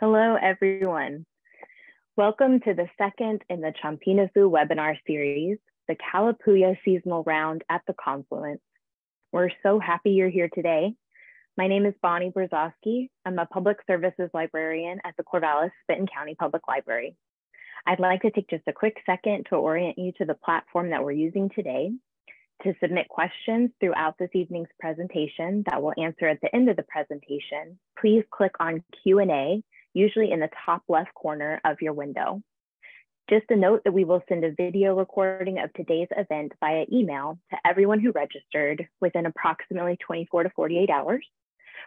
Hello, everyone. Welcome to the second in the Champinefu webinar series, the Kalapuya Seasonal Round at the Confluence. We're so happy you're here today. My name is Bonnie Brzozowski. I'm a public services librarian at the Corvallis Benton County Public Library. I'd like to take just a quick second to orient you to the platform that we're using today. To submit questions throughout this evening's presentation that we'll answer at the end of the presentation, please click on Q&A usually in the top left corner of your window. Just a note that we will send a video recording of today's event via email to everyone who registered within approximately 24 to 48 hours.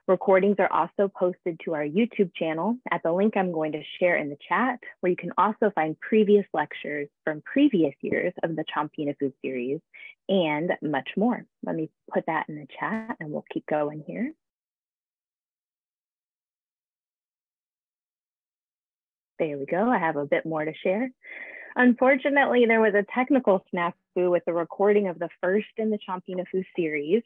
Recordings are also posted to our YouTube channel at the link I'm going to share in the chat, where you can also find previous lectures from previous years of the Champinefu Series and much more. Let me put that in the chat and we'll keep going here. There we go. I have a bit more to share. Unfortunately, there was a technical snafu with the recording of the first in the Champinefu series.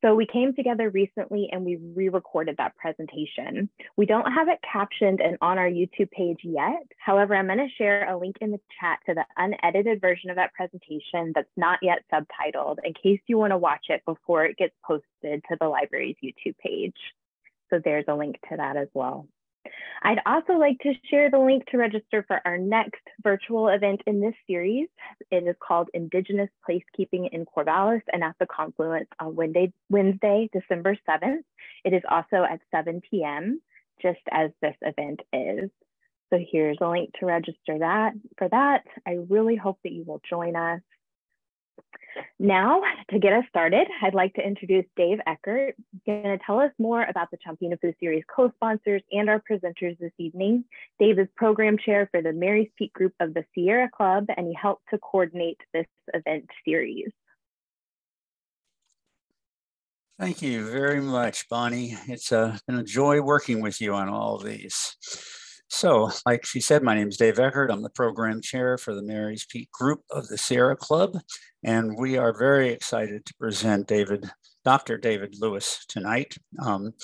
So we came together recently and we re-recorded that presentation. We don't have it captioned and on our YouTube page yet. However, I'm gonna share a link in the chat to the unedited version of that presentation that's not yet subtitled in case you wanna watch it before it gets posted to the library's YouTube page. So there's a link to that as well. I'd also like to share the link to register for our next virtual event in this series. It is called Indigenous Placekeeping in Corvallis and at the Confluence on Wednesday, Wednesday, December 7th. It is also at 7 p.m., just as this event is. So here's a link to register that for that. I really hope that you will join us. Now, to get us started, I'd like to introduce Dave Eckert. Going to tell us more about the Champinefu Series co-sponsors and our presenters this evening. Dave is program chair for the Mary's Peak group of the Sierra Club, and he helped to coordinate this event series. Thank you very much, Bonnie. It's uh, been a joy working with you on all of these. So, like she said, my name is Dave Eckert. I'm the program chair for the Mary's Peak group of the Sierra Club, and we are very excited to present David, Dr. David Lewis tonight, um,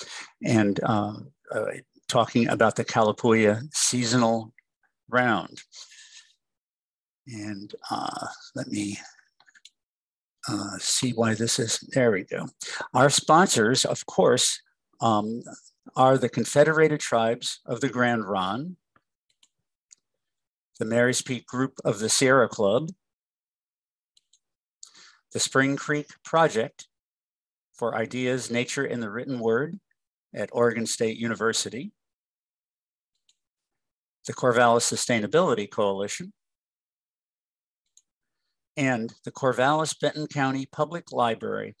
and uh, uh, talking about the Kalapuya seasonal round. And uh, let me uh, see why this is. There we go. Our sponsors, of course, um, are the Confederated Tribes of the Grand Ronde, the Mary's Peak Group of the Sierra Club, the Spring Creek Project for Ideas, Nature, and the Written Word at Oregon State University, the Corvallis Sustainability Coalition, and the Corvallis Benton County Public Library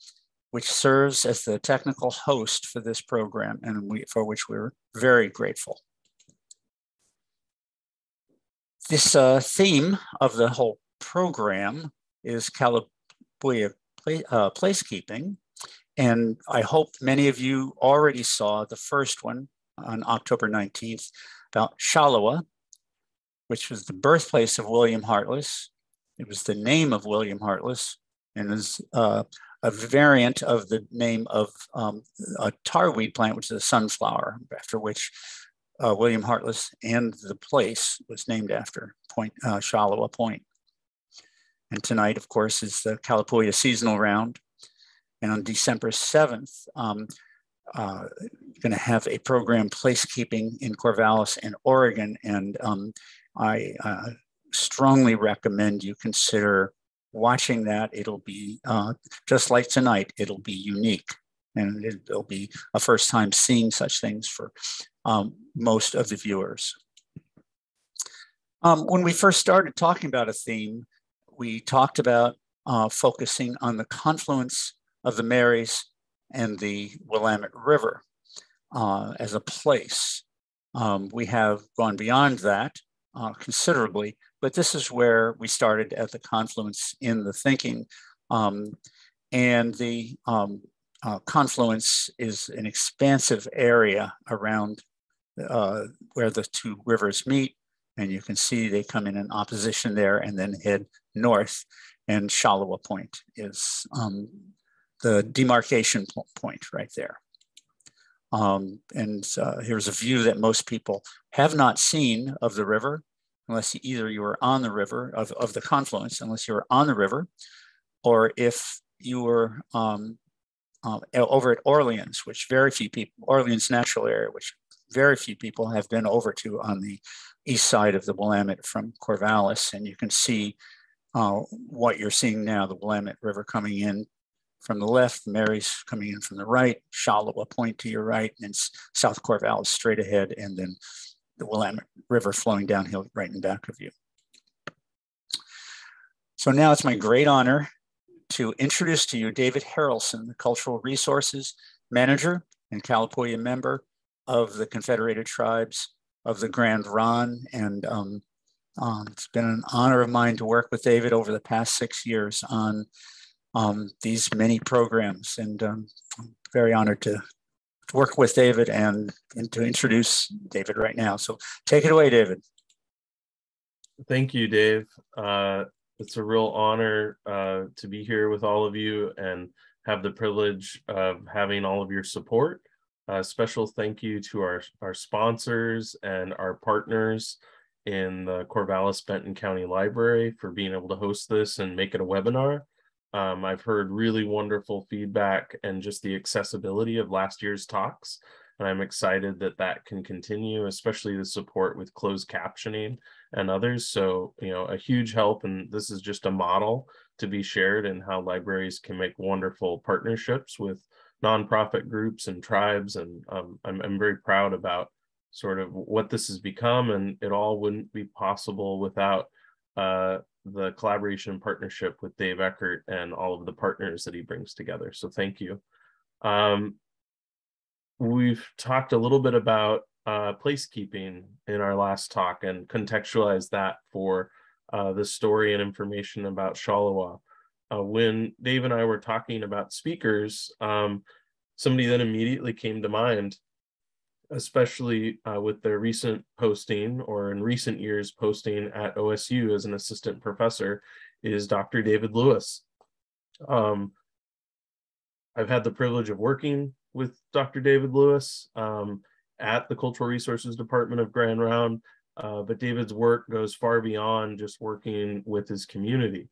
which serves as the technical host for this program and we, for which we're very grateful. This uh, theme of the whole program is Kalapuya play, uh, placekeeping. And I hope many of you already saw the first one on October 19th about Shalawa, which was the birthplace of William Hartless. It was the name of William Hartless and is uh, a variant of the name of um, a tarweed plant, which is a sunflower, after which uh, William Hartless and the place was named after Point uh, Shalawa Point. And tonight, of course, is the Kalapuya seasonal round. And on December 7th, um, uh, going to have a program placekeeping in Corvallis and Oregon. And um, I uh, strongly recommend you consider watching that, it'll be uh, just like tonight, it'll be unique. And it, will be a first time seeing such things for um, most of the viewers. Um, when we first started talking about a theme, we talked about uh, focusing on the confluence of the Marys and the Willamette River uh, as a place. Um, we have gone beyond that uh, considerably but this is where we started at the confluence in the thinking. Um, and the um, uh, confluence is an expansive area around uh, where the two rivers meet. And you can see they come in an opposition there and then head north. And Shalawa Point is um, the demarcation point right there. Um, and uh, here's a view that most people have not seen of the river, unless either you were on the river of, of the confluence, unless you were on the river, or if you were um, uh, over at Orleans, which very few people, Orleans Natural Area, which very few people have been over to on the east side of the Willamette from Corvallis. And you can see uh, what you're seeing now, the Willamette River coming in from the left, Mary's coming in from the right, Shalawa Point to your right, and South Corvallis straight ahead, and then the Willamette River flowing downhill right in back of you. So now it's my great honor to introduce to you David Harrelson, the Cultural Resources Manager and Kalapuya member of the Confederated Tribes of the Grand Ronde. And um, um, it's been an honor of mine to work with David over the past six years on um, these many programs. And um, I'm very honored to work with David and, and to introduce David right now. So take it away, David. Thank you, Dave. Uh, it's a real honor uh, to be here with all of you and have the privilege of having all of your support. A special thank you to our, our sponsors and our partners in the Corvallis Benton County Library for being able to host this and make it a webinar. Um, I've heard really wonderful feedback and just the accessibility of last year's talks. And I'm excited that that can continue, especially the support with closed captioning and others. So, you know, a huge help. And this is just a model to be shared and how libraries can make wonderful partnerships with nonprofit groups and tribes. And um, I'm, I'm very proud about sort of what this has become. And it all wouldn't be possible without uh, the collaboration and partnership with Dave Eckert and all of the partners that he brings together. So thank you. Um, we've talked a little bit about uh, placekeeping in our last talk and contextualize that for uh, the story and information about Shalawa. Uh, when Dave and I were talking about speakers, um, somebody that immediately came to mind, especially uh, with their recent posting or in recent years posting at OSU as an assistant professor, is Dr. David Lewis. Um, I've had the privilege of working with Dr. David Lewis. Um, at the Cultural Resources Department of Grand Ronde, uh, but David's work goes far beyond just working with his community.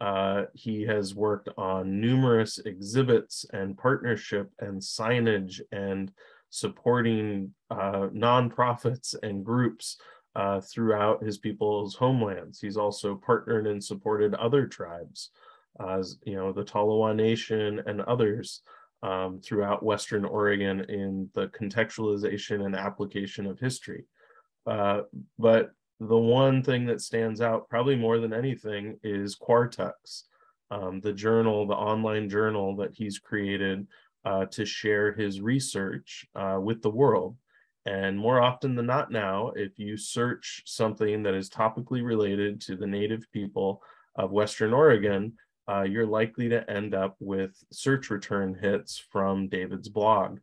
Uh, he has worked on numerous exhibits and partnership and signage and supporting uh, nonprofits and groups uh, throughout his people's homelands. He's also partnered and supported other tribes, as you know, the Tolowa Nation and others um, throughout Western Oregon in the contextualization and application of history. Uh, but the one thing that stands out probably more than anything is Quartux, um, the journal, the online journal that he's created uh, to share his research uh, with the world. And more often than not now, if you search something that is topically related to the native people of Western Oregon, uh, you're likely to end up with search return hits from David's blog.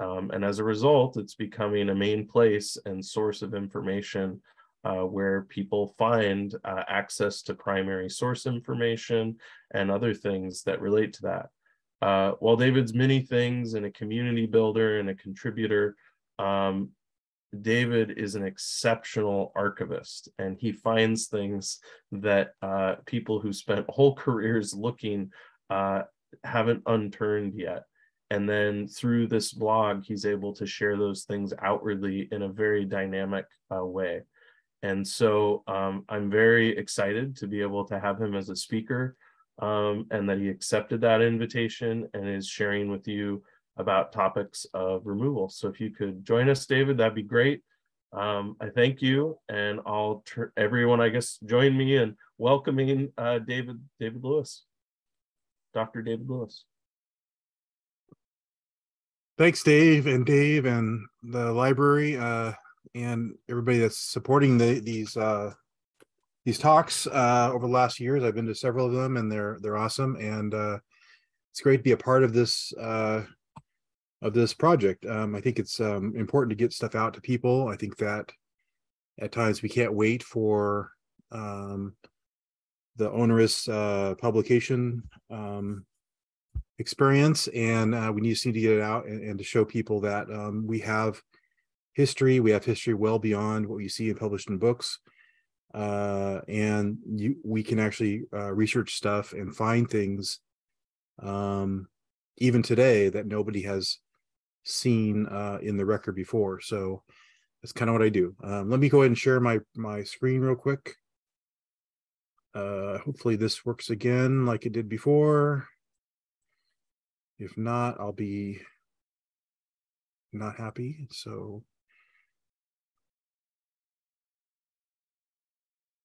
Um, and as a result, it's becoming a main place and source of information uh, where people find uh, access to primary source information and other things that relate to that. Uh, while David's many things and a community builder and a contributor, um, David is an exceptional archivist and he finds things that uh, people who spent whole careers looking uh, haven't unturned yet. And then through this blog, he's able to share those things outwardly in a very dynamic uh, way. And so um, I'm very excited to be able to have him as a speaker um, and that he accepted that invitation and is sharing with you about topics of removal. So if you could join us, David, that'd be great. Um, I thank you, and I'll turn everyone, I guess, join me in welcoming uh, David David Lewis, Dr. David Lewis. Thanks, Dave, and Dave, and the library, uh, and everybody that's supporting the, these uh, these talks uh, over the last years. I've been to several of them, and they're they're awesome, and uh, it's great to be a part of this uh, of this project. Um, I think it's um, important to get stuff out to people. I think that at times we can't wait for um, the onerous uh, publication um, experience, and uh, we just need to get it out and, and to show people that um, we have history. We have history well beyond what you see in published in books, uh, and you, we can actually uh, research stuff and find things, um, even today that nobody has seen uh, in the record before. So that's kind of what I do. Um, let me go ahead and share my my screen real quick. Uh, hopefully this works again like it did before. If not, I'll be not happy. So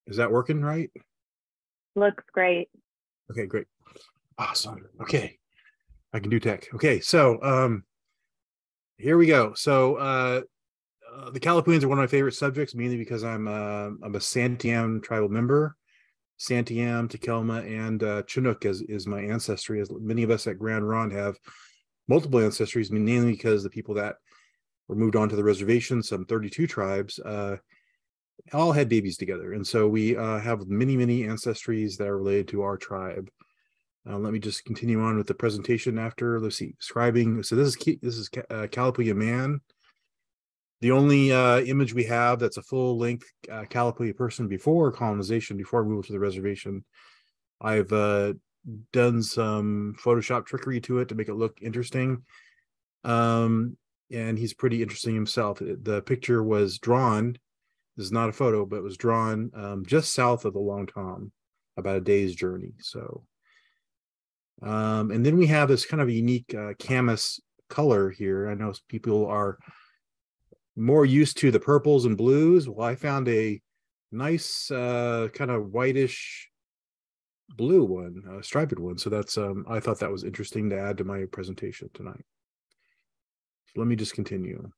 is that working right? Looks great. Okay, great. Awesome. Okay. I can do tech. Okay, so um here we go. So uh, uh the Kalapuians are one of my favorite subjects, mainly because I'm uh, I'm a Santiam tribal member. Santiam, Takelma, and uh, Chinook is, is my ancestry, as many of us at Grand Ronde have multiple ancestries, mainly because the people that were moved onto the reservation, some 32 tribes, uh, all had babies together. And so we uh, have many, many ancestries that are related to our tribe. Uh, let me just continue on with the presentation after. Let's see, describing. So this is this is uh, Kalapuya man. The only uh, image we have that's a full length uh, Kalapuya person before colonization, before moving to the reservation. I've uh, done some Photoshop trickery to it to make it look interesting. Um, and he's pretty interesting himself. The picture was drawn. This is not a photo, but it was drawn um, just south of the Long Tom, about a day's journey. So um, and then we have this kind of unique uh, camas color here. I know people are more used to the purples and blues. Well, I found a nice uh, kind of whitish blue one, a striped one. So that's um, I thought that was interesting to add to my presentation tonight. So let me just continue.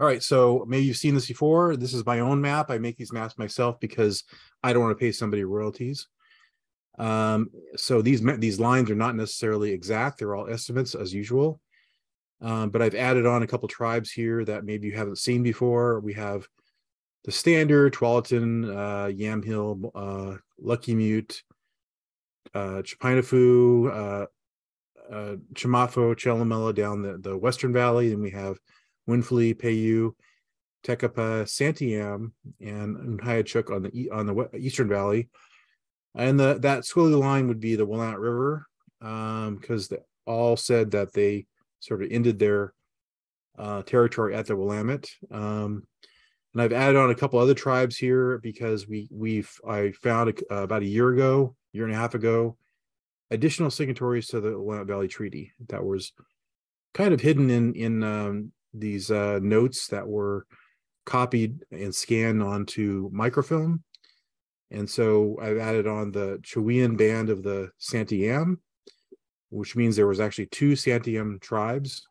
All right, so maybe you've seen this before. This is my own map. I make these maps myself because I don't want to pay somebody royalties. Um, so these these lines are not necessarily exact; they're all estimates as usual. Um, but I've added on a couple tribes here that maybe you haven't seen before. We have the standard Tualatin, uh, Yamhill, uh, Luckiamute, uh, Chapinafu, uh, uh, Chamafo, Chelamela down the, the Western Valley. Then we have Winfley, Payu, Tekapa, Santiam, and Unhayachuk on the on the Eastern Valley and the that squiggly line would be the Willamette River, because um, they all said that they sort of ended their uh, territory at the Willamette. Um, and I've added on a couple other tribes here because we we've I found uh, about a year ago, year and a half ago, additional signatories to the Willamette Valley Treaty that was kind of hidden in in um, these uh, notes that were copied and scanned onto microfilm and so I've added on the Chewian band of the Santiam, which means there was actually two Santiam tribes.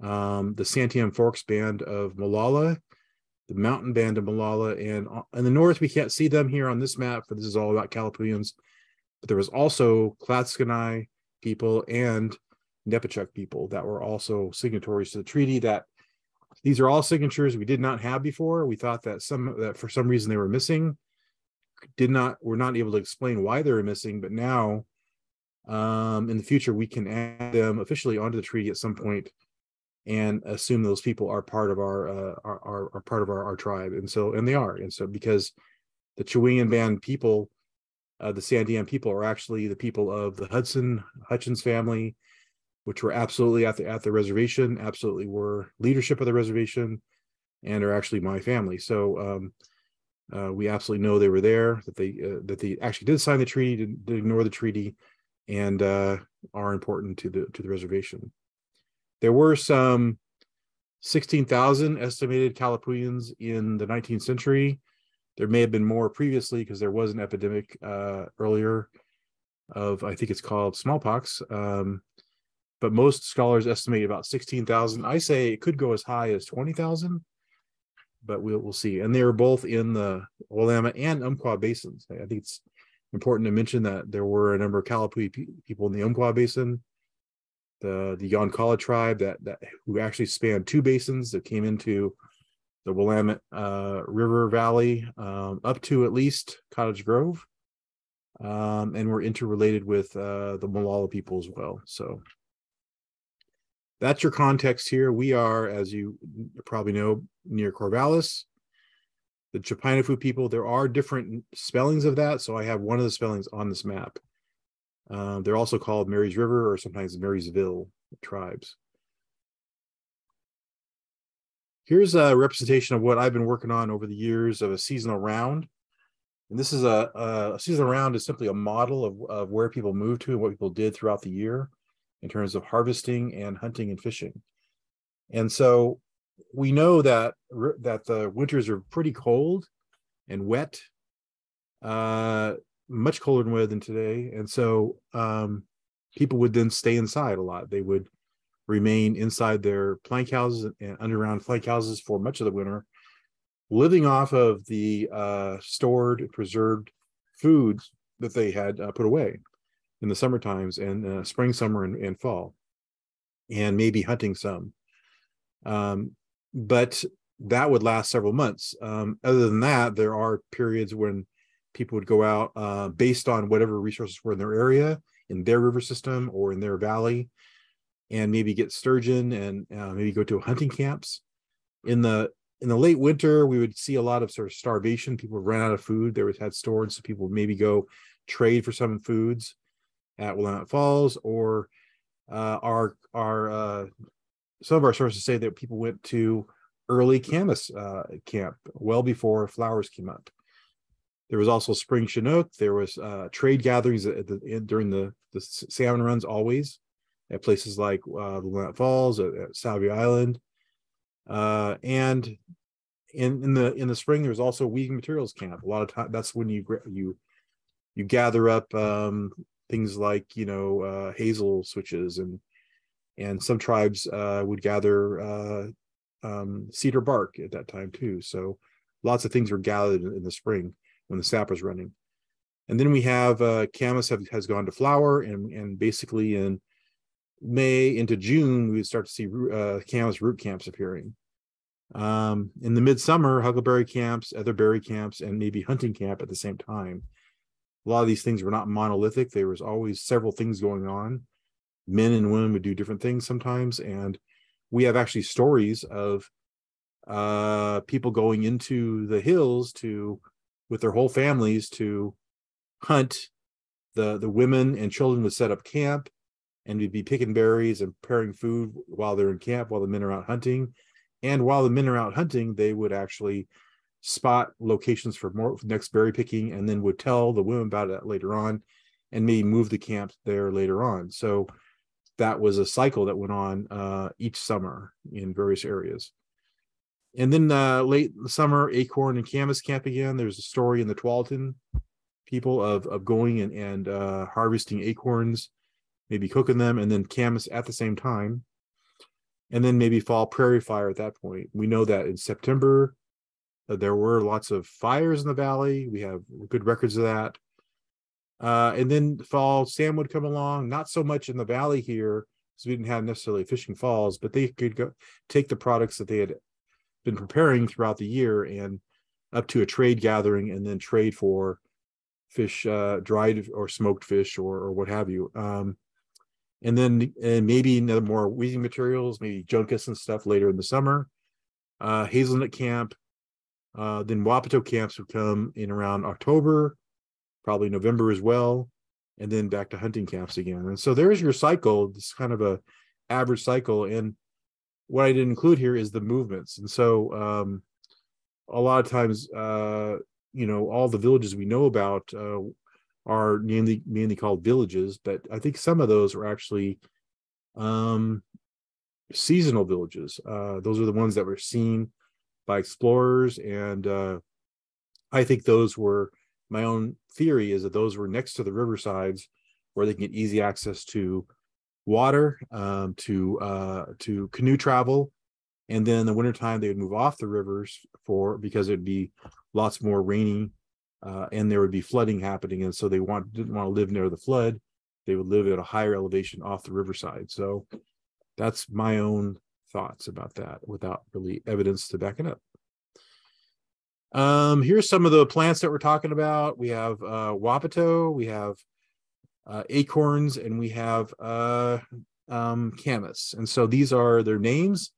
Um, the Santiam Forks band of Molala, the mountain band of Molala, and in the north, we can't see them here on this map, but this is all about Kalapuians. But there was also Clatskanie people and Nepechuk people that were also signatories to the treaty that these are all signatures we did not have before. We thought that some that for some reason they were missing. Did not were not able to explain why they were missing, but now um, in the future we can add them officially onto the treaty at some point and assume those people are part of our uh, are, are, are part of our, our tribe, and so and they are, and so because the Chewian band people, uh, the Santiam people are actually the people of the Hudson Hutchins family, which were absolutely at the at the reservation, absolutely were leadership of the reservation, and are actually my family. So um, uh, we absolutely know they were there, that they uh, that they actually did sign the treaty, did, did ignore the treaty, and uh, are important to the to the reservation. There were some sixteen thousand estimated Kalapuians in the 19th century. There may have been more previously because there was an epidemic uh, earlier of I think it's called smallpox. Um, but most scholars estimate about 16,000. I say it could go as high as 20,000 but we'll we'll see. And they're both in the Willamette and Umpqua basins. I think it's important to mention that there were a number of Kalapuya people in the Umpqua basin, the the Yoncalla tribe that that who actually spanned two basins that came into the Willamette uh, River Valley um, up to at least Cottage Grove. um, and we're interrelated with uh, the Molala people as well. So that's your context here. We are, as you probably know, near Corvallis. The Chapinafu people, there are different spellings of that. So I have one of the spellings on this map. Um, they're also called Mary's River or sometimes Marysville tribes. Here's a representation of what I've been working on over the years of a seasonal round. And this is a, a seasonal round is simply a model of, of where people moved to and what people did throughout the year in terms of harvesting and hunting and fishing. And so we know that that the winters are pretty cold and wet, uh, much colder than weather than today. And so um, people would then stay inside a lot. They would remain inside their plank houses and underground plank houses for much of the winter, living off of the uh, stored, preserved foods that they had uh, put away in the summer times and uh, spring, summer, and, and, fall, and maybe hunting some. Um, but that would last several months. Um, other than that, there are periods when people would go out uh, based on whatever resources were in their area, in their river system, or in their valley, and maybe get sturgeon and uh, maybe go to hunting camps. In the in the late winter, we would see a lot of sort of starvation. People ran out of food. They was had stored, so people would maybe go trade for some foods at Willamette Falls, or uh, our our uh, some of our sources say that people went to early Camas uh, camp well before flowers came up. There was also spring Chinook. There was uh, trade gatherings the, in, during the, the salmon runs always at places like uh, Willamette Falls, at, at Sauvie Island, uh, and in in the in the spring there was also weaving materials camp. A lot of time that's when you you you gather up um, things like you know uh, hazel switches and and some tribes uh, would gather uh, um, cedar bark at that time too. So lots of things were gathered in, the spring when the sap was running. And then we have uh, Camas have, has gone to flower, and and basically in May into June we would start to see uh, Camas root camps appearing. Um, in the midsummer, huckleberry camps, other berry camps, and maybe hunting camp at the same time. A lot of these things were not monolithic. There was always several things going on. Men and women would do different things sometimes. And we have actually stories of uh people going into the hills to with their whole families to hunt the the women and children would set up camp and we'd be picking berries and preparing food while they're in camp while the men are out hunting. And while the men are out hunting they would actually spot locations for more next berry picking and then would tell the women about it later on and maybe move the camp there later on so that was a cycle that went on uh, each summer in various areas. And then uh, late summer, Acorn and camas Camp again. There's a story in the Tualatin people of of going and and uh, harvesting acorns, maybe cooking them, and then camas at the same time. And then maybe fall prairie fire at that point. We know that in September, there were lots of fires in the valley. We have good records of that. Uh, and then fall, Sam would come along, not so much in the valley here, because we didn't have necessarily fishing falls, but they could go take the products that they had been preparing throughout the year and up to a trade gathering and then trade for fish, uh, dried or smoked fish or, or what have you. Um, and then and maybe another more weaving materials, maybe juncus and stuff later in the summer. Uh, hazelnut camp, uh, then Wapato camps would come in around October probably November as well, and then back to hunting camps again. And so there's your cycle. This kind of a average cycle. And what I didn't include here is the movements. And so um, a lot of times, uh, you know, all the villages we know about uh, are mainly mainly called villages, but I think some of those are actually um, seasonal villages. Uh, those are the ones that were seen by explorers, and uh, I think those were my own theory is that those were next to the riversides where they can get easy access to water, um, to uh, to canoe travel, and then in the wintertime they would move off the rivers for because it'd be lots more rainy uh, and there would be flooding happening, and so they want didn't want to live near the flood. They would live at a higher elevation off the riverside. So that's my own thoughts about that without really evidence to back it up. Um, here's some of the plants that we're talking about. We have uh, wapato, we have uh, acorns, and we have uh, um, camas. And so these are their names: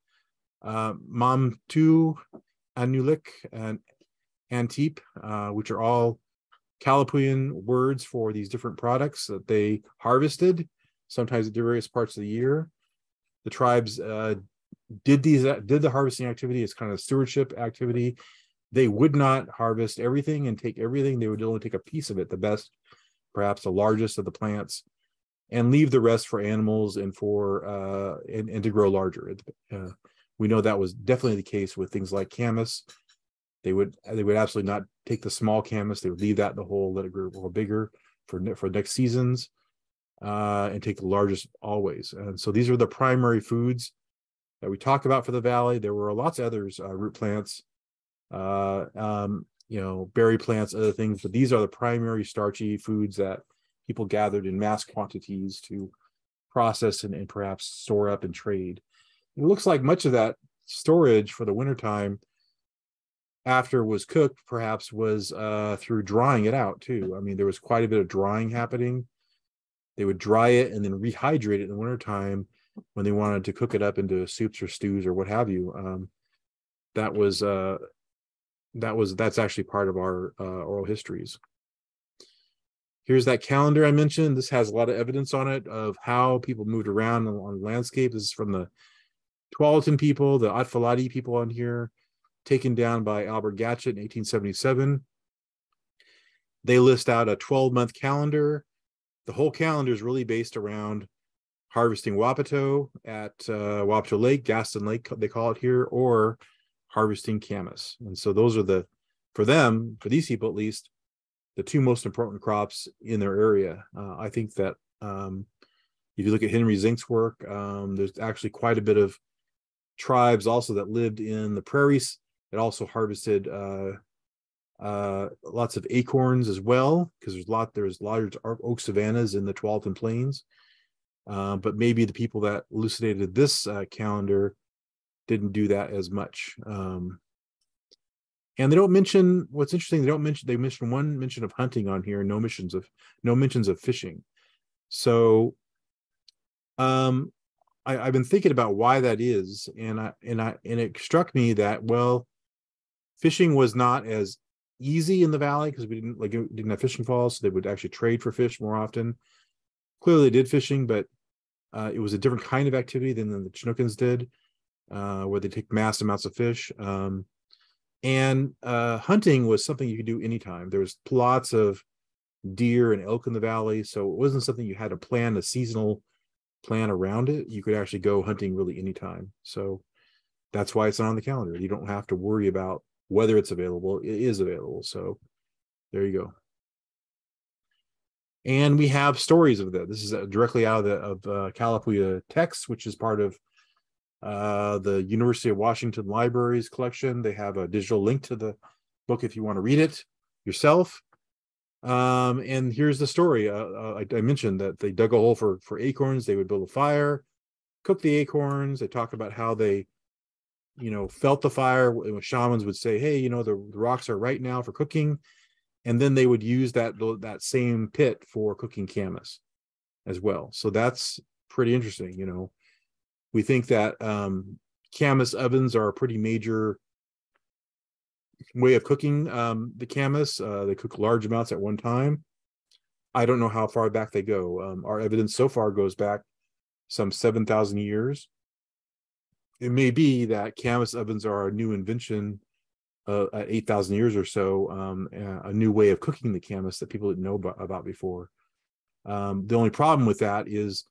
uh, Mamtu, Anulik, and Antip, uh, which are all Kalapuyan words for these different products that they harvested, sometimes at various parts of the year. The tribes uh, did these did the harvesting activity as kind of stewardship activity. They would not harvest everything and take everything. They would only take a piece of it, the best, perhaps the largest of the plants, and leave the rest for animals and for uh, and, and to grow larger. Uh, we know that was definitely the case with things like camas. They would they would absolutely not take the small camas. They would leave that in the hole, let it grow bigger for for next seasons, uh, and take the largest always. And so these are the primary foods that we talk about for the valley. There were lots of others, uh, root plants, uh, um, you know, berry plants, other things, but these are the primary starchy foods that people gathered in mass quantities to process and, and perhaps store up and trade. It looks like much of that storage for the wintertime after was cooked perhaps was uh, through drying it out too. I mean, there was quite a bit of drying happening. They would dry it and then rehydrate it in the wintertime when they wanted to cook it up into soups or stews or what have you. Um, that was uh, that was that's actually part of our uh, oral histories. Here's that calendar I mentioned. This has a lot of evidence on it of how people moved around on the landscape. This is from the Tualatin people, the Atfalati people on here, taken down by Albert Gatschet in 1877. They list out a 12 month calendar. The whole calendar is really based around harvesting wapato at uh, Wapato Lake, Gaston Lake, they call it here, or harvesting camas. And so those are the, for them, for these people at least, the two most important crops in their area. Uh, I think that um, if you look at Henry Zenk's work, um, there's actually quite a bit of tribes also that lived in the prairies. It also harvested uh, uh, lots of acorns as well, because there's a lot there's large oak savannas in the Tualatin Plains. Uh, but maybe the people that elucidated this uh, calendar didn't do that as much. Um, and they don't mention what's interesting. They don't mention they mention one mention of hunting on here, no mentions of no mentions of fishing. So, um, I, I've been thinking about why that is, and I and I and it struck me that well, fishing was not as easy in the valley because we didn't like didn't have fishing falls, so they would actually trade for fish more often clearly they did fishing, but uh, it was a different kind of activity than the Chinookans did, uh, where they take mass amounts of fish. Um, and uh, hunting was something you could do anytime. There was lots of deer and elk in the valley, so it wasn't something you had to plan a seasonal plan around it. You could actually go hunting really anytime. So that's why it's not on the calendar. You don't have to worry about whether it's available. It is available. So there you go and we have stories of that. This is uh, directly out of the of uh, Kalapuya text, which is part of uh, the University of Washington Libraries collection. They have a digital link to the book if you want to read it yourself. Um, and here's the story. Uh, uh I, I, mentioned that they dug a hole for for acorns. They would build a fire, cook the acorns. They talk about how they, you know, felt the fire. Shamans would say, "Hey, you know, the, the rocks are right now for cooking." And then they would use that that same pit for cooking camas as well. So that's pretty interesting you know. We think that um camas ovens are a pretty major way of cooking um the camas. Uh, they cook large amounts at one time. I don't know how far back they go. Um, our evidence so far goes back some 7000 years. It may be that camas ovens are a new invention uh, 8,000 years or so, um, a new way of cooking the camas that people didn't know about, before. Um, the only problem with that is,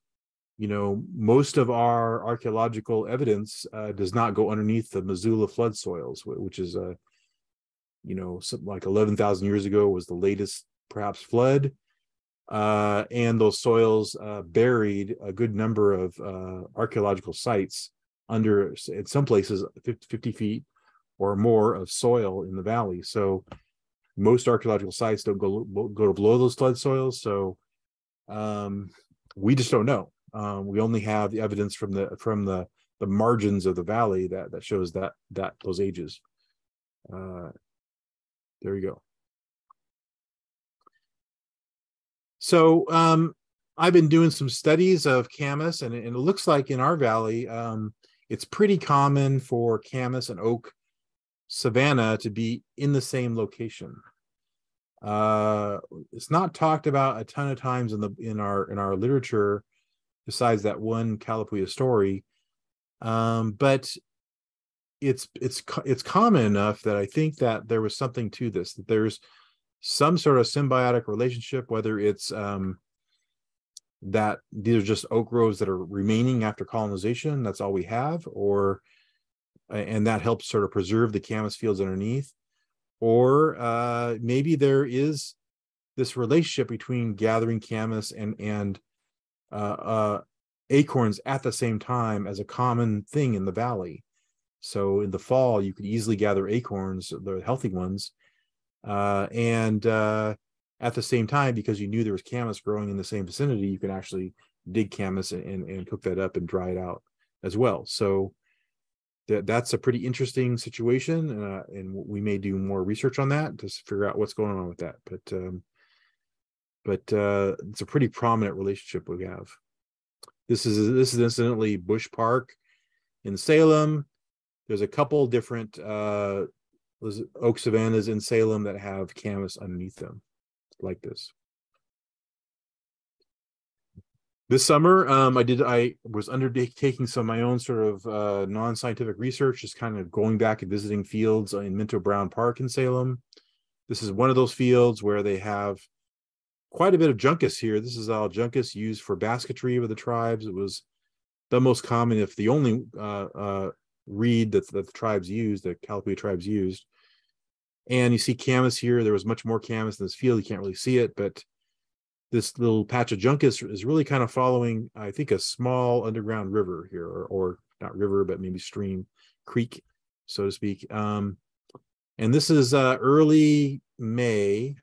you know, most of our archaeological evidence uh, does not go underneath the Missoula flood soils, which is a, you know, like 11,000 years ago was the latest perhaps flood. Uh, and those soils uh, buried a good number of uh, archaeological sites under, in some places, 50, 50 feet or more of soil in the valley. So most archaeological sites don't go go below those flood soils. So um, we just don't know. Um, we only have the evidence from the from the the margins of the valley that that shows that that those ages. Uh, There you go. So um, I've been doing some studies of camas, and, and it looks like in our valley, um, it's pretty common for camas and oak savanna to be in the same location. Uh, it's not talked about a ton of times in the in our in our literature, besides that one Calapooya story. Um, but it's it's it's common enough that I think that there was something to this. That there's some sort of symbiotic relationship, whether it's um, that these are just oak groves that are remaining after colonization. That's all we have, or and that helps sort of preserve the camas fields underneath, or uh, maybe there is this relationship between gathering camas and and uh, uh, acorns at the same time as a common thing in the valley. So in the fall, you could easily gather acorns, the healthy ones, uh, and uh, at the same time, because you knew there was camas growing in the same vicinity, you can actually dig camas and, and cook that up and dry it out as well. So that that's a pretty interesting situation, uh, and we may do more research on that to figure out what's going on with that. But um, but uh, it's a pretty prominent relationship we have. This is this is incidentally Bush Park in Salem. There's a couple different uh, oak savannas in Salem that have camas underneath them, like this. This summer, um, I did. I was undertaking some of my own sort of uh, non-scientific research, just kind of going back and visiting fields in Minto Brown Park in Salem. This is one of those fields where they have quite a bit of juncus here. This is all juncus used for basketry with the tribes. It was the most common, if the only uh, uh, reed that, that the tribes used, the Calapooya tribes used. And you see camas here. There was much more camas in this field. You can't really see it, but this little patch of juncus is really kind of following, I think, a small underground river here, or, or not river, but maybe stream, creek, so to speak. Um, and this is uh, early May.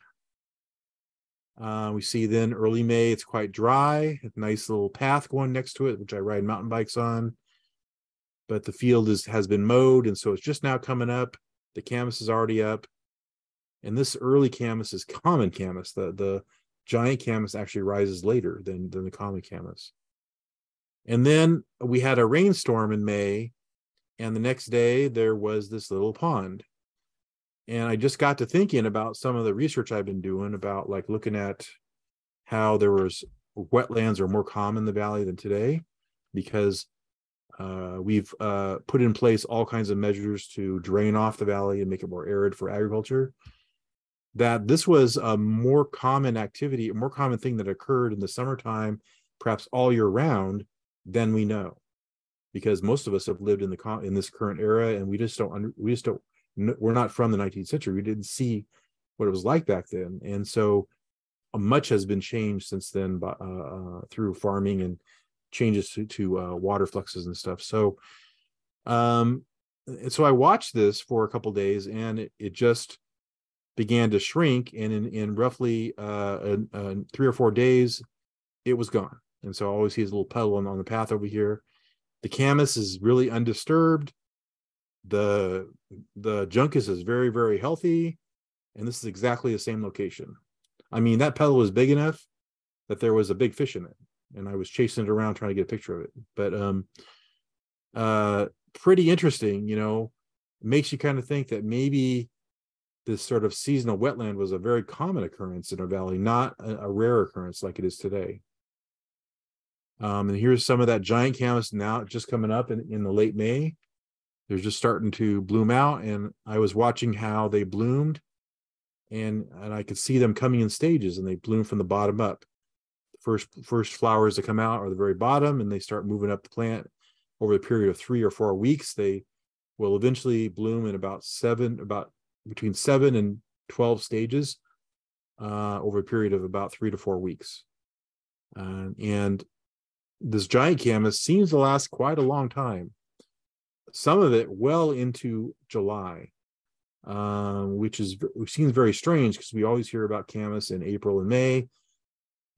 Uh, we see then early May, it's quite dry, nice little path going next to it, which I ride mountain bikes on. But the field is has been mowed, and so it's just now coming up. The camas is already up. And this early camas is common camas. The the giant camas actually rises later than, than the common camas. And then we had a rainstorm in May, and the next day there was this little pond. And I just got to thinking about some of the research I've been doing about like looking at how there was wetlands are more common in the valley than today because uh, we've uh, put in place all kinds of measures to drain off the valley and make it more arid for agriculture. That this was a more common activity, a more common thing that occurred in the summertime, perhaps all year round, than we know, because most of us have lived in the in this current era, and we just don't we just don't we're not from the 19th century. We didn't see what it was like back then, and so uh, much has been changed since then uh, uh, through farming and changes to, to uh, water fluxes and stuff. So, um, and so I watched this for a couple days, and it, it just began to shrink. And in in roughly uh, three or four days, it was gone. And so I always see his little puddle on, on the path over here. The camas is really undisturbed. The the juncus is very very healthy, and this is exactly the same location. I mean, that puddle was big enough that there was a big fish in it and I was chasing it around trying to get a picture of it. But um, uh, pretty interesting, you know, makes you kind of think that maybe this sort of seasonal wetland was a very common occurrence in our valley, not a, a rare occurrence like it is today. Um, and here's some of that giant camas now just coming up in, in the late May. They're just starting to bloom out, and I was watching how they bloomed, and and I could see them coming in stages, and they bloom from the bottom up first first flowers that come out are the very bottom and they start moving up the plant over a period of three or four weeks they will eventually bloom in about seven about between seven and 12 stages uh, over a period of about three to four weeks uh, and this giant camas seems to last quite a long time some of it well into july um, which is which seems very strange because we always hear about camas in april and may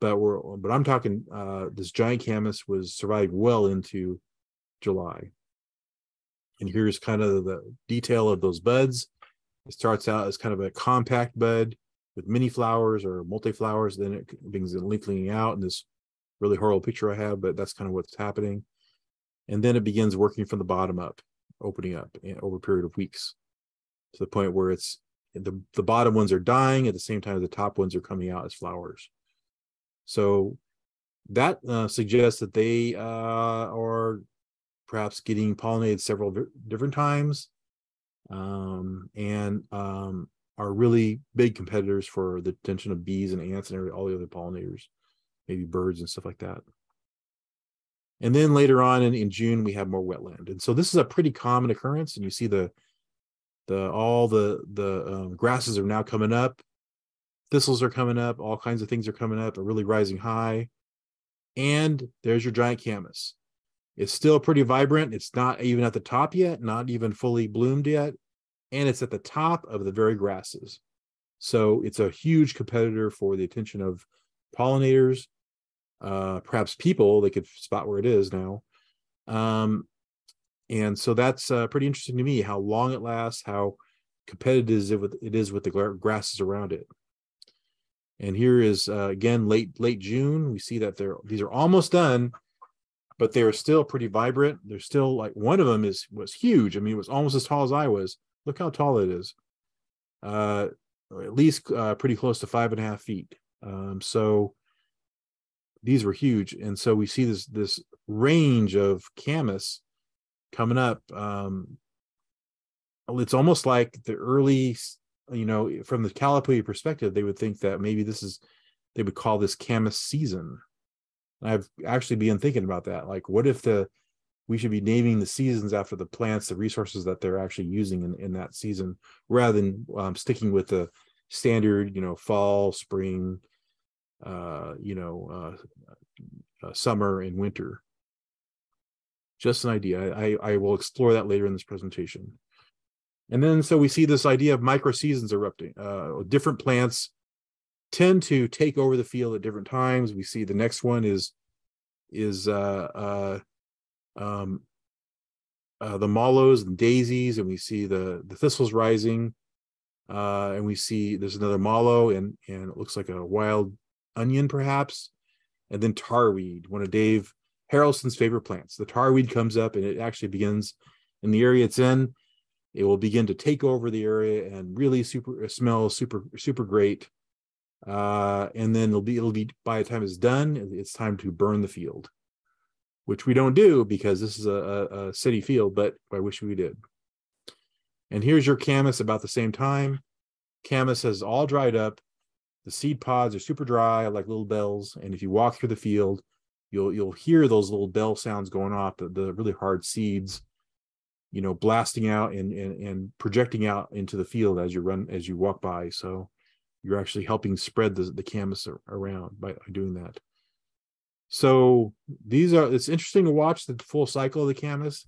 but we're but I'm talking uh, this giant camas was survived well into July. And here's kind of the detail of those buds. It starts out as kind of a compact bud with many flowers or multi flowers. Then it begins lengthening out in this really horrible picture I have, but that's kind of what's happening. And then it begins working from the bottom up, opening up eh, over a period of weeks to the point where it's the, the bottom ones are dying at the same time the top ones are coming out as flowers. So that uh, suggests that they uh, are perhaps getting pollinated several different times um, and um, are really big competitors for the attention of bees and ants and all the other pollinators, maybe birds and stuff like that. And then later on in, in June, we have more wetland. And so this is a pretty common occurrence. And you see the the all the the um, grasses are now coming up thistles are coming up all kinds of things are coming up are really rising high and there's your giant camas it's still pretty vibrant. It's not even at the top yet not even fully bloomed yet and it's at the top of the very grasses. So it's a huge competitor for the attention of pollinators uh, perhaps people they could spot where it is now. Um, and so that's uh, pretty interesting to me how long it lasts how competitive it is with the grasses around it. And here is uh, again late late june. We see that they're these are almost done but they're still pretty vibrant. They're still like one of them is was huge. I mean it was almost as tall as i was. Look how tall it is. Uh at least uh, pretty close to five and a half feet. Um, so these were huge. And so we see this this range of camas coming up. Um it's almost like the early you know from the Kalapuya perspective they would think that maybe this is they would call this camas season i've actually been thinking about that like what if the we should be naming the seasons after the plants the resources that they're actually using in, in that season rather than um, sticking with the standard you know fall spring uh you know uh, uh summer and winter just an idea. I, I will explore that later in this presentation. And then so we see this idea of micro seasons erupting. Uh, different plants tend to take over the field at different times. We see the next one is is uh, uh, um, uh, the mallows and daisies, and we see the the thistles rising. Uh, and we see there's another mallow, and and it looks like a wild onion, perhaps, and then tarweed, one of Dave Harrelson's favorite plants. The tarweed comes up and it actually begins in the area it's in. It will begin to take over the area and really super smell super super great. Uh, and then it'll be it'll be by the time it's done, it's time to burn the field, which we don't do because this is a, a, a city field. But I wish we did. And here's your camas about the same time. Camas has all dried up. The seed pods are super dry, like little bells. And if you walk through the field, you'll you'll hear those little bell sounds going off the, the really hard seeds you know blasting out and, and and projecting out into the field as you run as you walk by so you're actually helping spread the, the camas around by doing that so these are it's interesting to watch the full cycle of the camas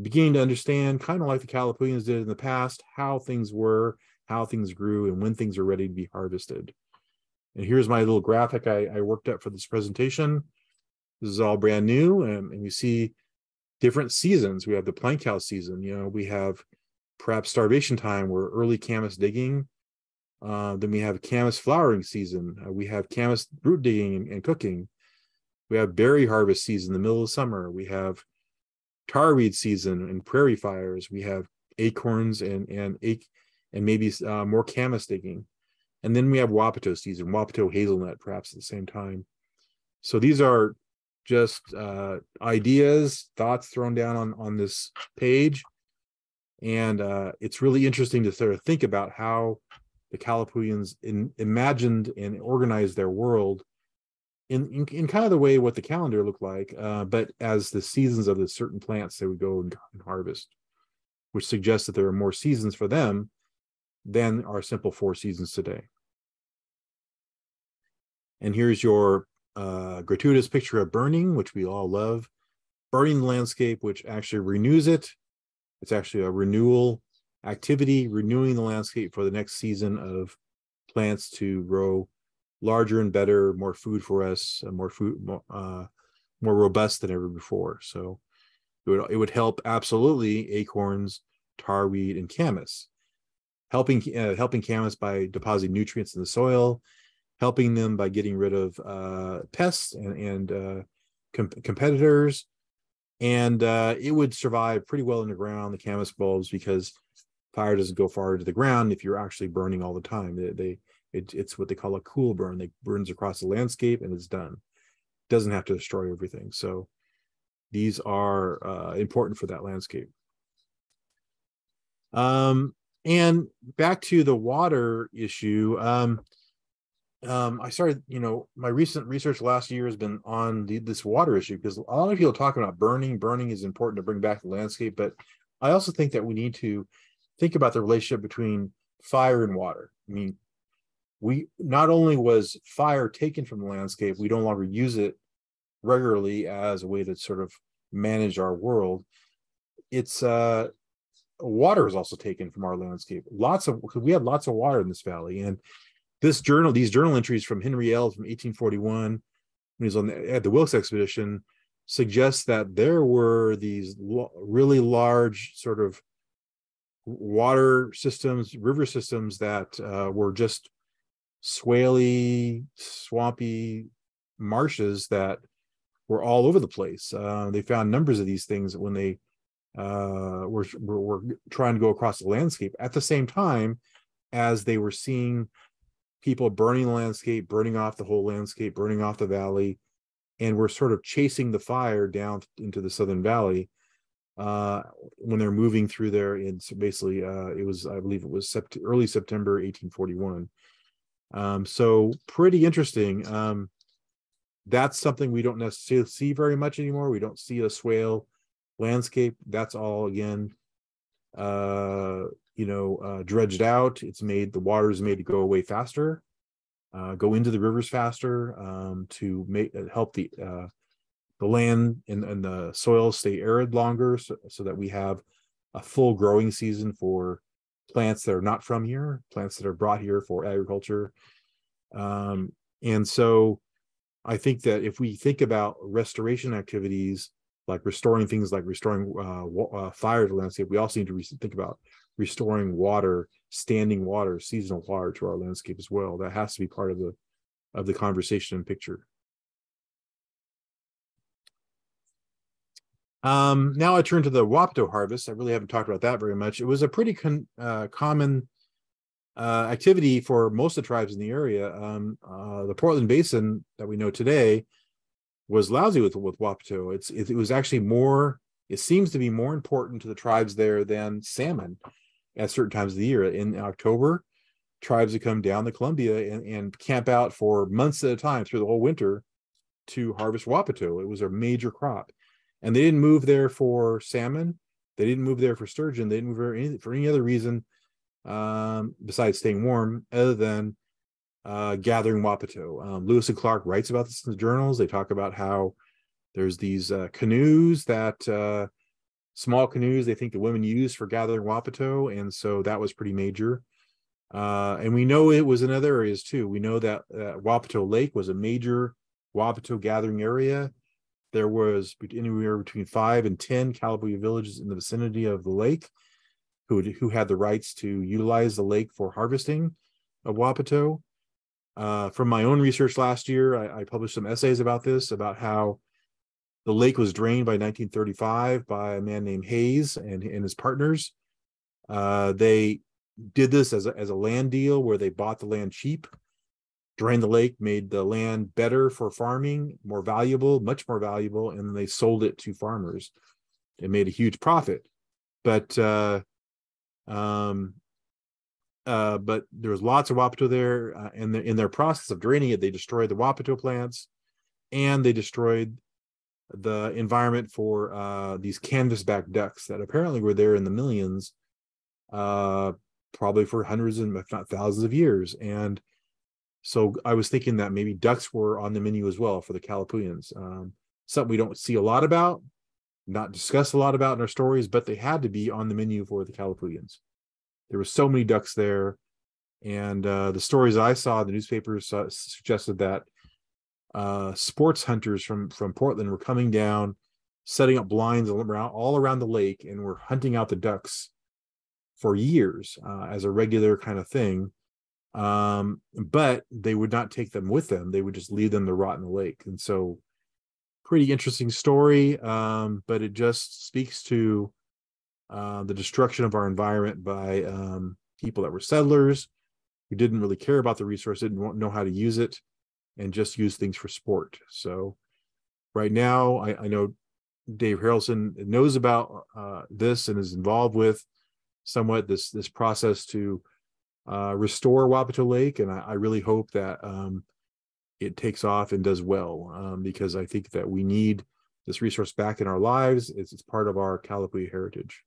beginning to understand kind of like the Kalapuyans did in the past how things were how things grew and when things are ready to be harvested and here's my little graphic I, I worked up for this presentation this is all brand new, and, and we see different seasons. We have the plank house season. You know, we have perhaps starvation time where early camas digging. Uh, then we have camas flowering season. Uh, we have camas root digging and, and, cooking. We have berry harvest season in the middle of summer. We have tarweed season and prairie fires. We have acorns and and ache and maybe uh, more camas digging. And then we have Wapato season, Wapato hazelnut, perhaps at the same time. So these are just uh, ideas, thoughts thrown down on on this page, and uh, it's really interesting to sort of think about how the Kalapuyans in, imagined and organized their world in, in, in kind of the way what the calendar looked like, uh, but as the seasons of the certain plants they would go and, and harvest, which suggests that there are more seasons for them than our simple four seasons today. And here's your uh, gratuitous picture of burning, which we all love, burning landscape, which actually renews it. It's actually a renewal activity, renewing the landscape for the next season of plants to grow larger and better, more food for us, more food, uh, more robust than ever before. So it would it would help absolutely acorns, tarweed, and camas. helping uh, helping camas by depositing nutrients in the soil, helping them by getting rid of uh, pests and, and uh, com- competitors, and uh, it would survive pretty well underground. The camas bulbs because fire doesn't go far into the ground if you're actually burning all the time. They, they it, it's what they call a cool burn. They burns across the landscape and it's done. Doesn't have to destroy everything. So these are uh, important for that landscape. Um, and back to the water issue. Um, um, I started, you know, my recent research last year has been on the, this water issue because a lot of people talk about burning. Burning is important to bring back the landscape, but I also think that we need to think about the relationship between fire and water. I mean, we not only was fire taken from the landscape, we no longer use it regularly as a way to sort of manage our world. It's uh water is also taken from our landscape. Lots of we had lots of water in this valley. And this journal, these journal entries from Henry Eld from 1841, when he was on the, at the Wilkes expedition, suggests that there were these lo- really large sort of water systems, river systems that uh, were just swaley, swampy marshes that were all over the place. Uh, they found numbers of these things when they uh, were, were, were trying to go across the landscape at the same time as they were seeing people burning the landscape, burning off the whole landscape, burning off the valley, and we're sort of chasing the fire down into the southern valley uh, when they're moving through there. And so basically, uh, it was, I believe it was sept- early September 1841. Um, so pretty interesting. Um, that's something we don't necessarily see very much anymore. We don't see a swale landscape. That's all again, uh, you know, uh, dredged out. It's made the water is made to go away faster, uh, go into the rivers faster um, to make help the uh, the land and, and the soil stay arid longer, so, so that we have a full growing season for plants that are not from here, plants that are brought here for agriculture. Um, and so I think that if we think about restoration activities, like restoring things like restoring uh, uh, fire to landscape, we also need to re- think about restoring water, standing water, seasonal water to our landscape as well. That has to be part of the of the conversation and picture. Um, now I turn to the Wapato harvest. I really haven't talked about that very much. It was a pretty con- uh, common uh, activity for most of the tribes in the area. Um, uh, the Portland Basin that we know today was lousy with with Wapato. It's it, it, was actually more. It seems to be more important to the tribes there than salmon at certain times of the year. In October, tribes would come down the Columbia and, and camp out for months at a time through the whole winter to harvest Wapato. It was a major crop and they didn't move there for salmon. They didn't move there for sturgeon. They didn't move there for any other reason um, besides staying warm, other than uh, gathering Wapato. Um, Lewis and Clark writes about this in the journals. They talk about how there's these uh, canoes that uh, small canoes they think the women use for gathering Wapato, and so that was pretty major. Uh, and we know it was in other areas too. We know that uh, Wapato Lake was a major Wapato gathering area. There was anywhere between five and 10 Kalapuya villages in the vicinity of the lake who, who had the rights to utilize the lake for harvesting of Wapato. Uh, from my own research last year, I, I, published some essays about this, about how the lake was drained by 1935 by a man named Hayes and, and his partners. Uh, they did this as a, as a land deal where they bought the land cheap drained the lake, made the land better for farming, more valuable, much more valuable, and they sold it to farmers It made a huge profit. But uh, um, uh, but there was lots of wapato there, uh, and the, in their process of draining it, they destroyed the wapato plants, and they destroyed the environment for uh, these canvasback ducks that apparently were there in the millions, uh, probably for hundreds and if not thousands of years, and so I was thinking that maybe ducks were on the menu as well for the Kalapuyans. Um, something we don't see a lot about, not discuss a lot about in our stories, but they had to be on the menu for the Kalapuyans. There were so many ducks there, and uh, the stories I saw in the newspapers uh, suggested that uh, sports hunters from from Portland were coming down, setting up blinds around all around the lake, and were hunting out the ducks for years uh, as a regular kind of thing. Um, but they would not take them with them. They would just leave them to rot in the lake. And so, pretty interesting story. Um, but it just speaks to uh, the destruction of our environment by um, people that were settlers who didn't really care about the resource, didn't know how to use it, and just use things for sport. So, right now, I, I know Dave Harrelson knows about uh, this and is involved with somewhat this this process to uh, restore Wapato Lake, and I, I really hope that um, it takes off and does well um, because I think that we need this resource back in our lives. It's, it's part of our Kalapuya heritage.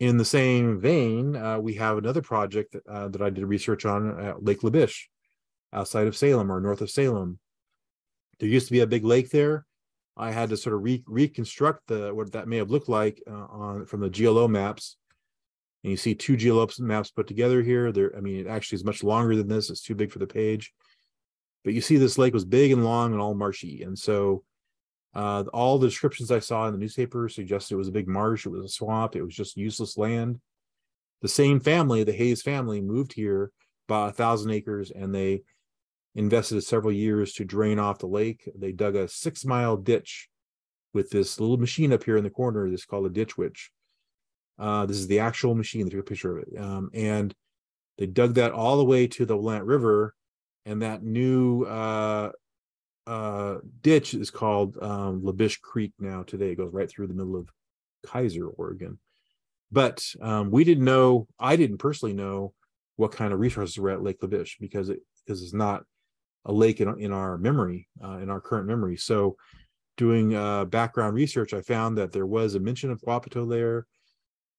In the same vein, uh, we have another project that, uh, that I did research on at Lake Labish, outside of Salem or north of Salem. There used to be a big lake there. I had to sort of re- reconstruct the what that may have looked like uh, on from the GLO maps. And you see two GLO maps put together here. There, I mean, it actually is much longer than this. It's too big for the page. But you see, this lake was big and long and all marshy, and so uh, all the descriptions I saw in the newspaper suggested it was a big marsh. It was a swamp. It was just useless land. The same family, the Hayes family, moved here, bought a thousand acres, and they invested several years to drain off the lake. They dug a six mile ditch with this little machine up here in the corner. This is called a ditch witch. Uh, this is the actual machine. They took a picture of it. Um, and they dug that all the way to the Willamette River. And that new uh, uh, ditch is called um, Labish Creek now today. It goes right through the middle of Keizer, Oregon. But um, we didn't know, I didn't personally know what kind of resources were at Lake Labish because it because it's not a lake in, in our memory, uh, in our current memory. So, doing uh, background research, I found that there was a mention of Wapato there.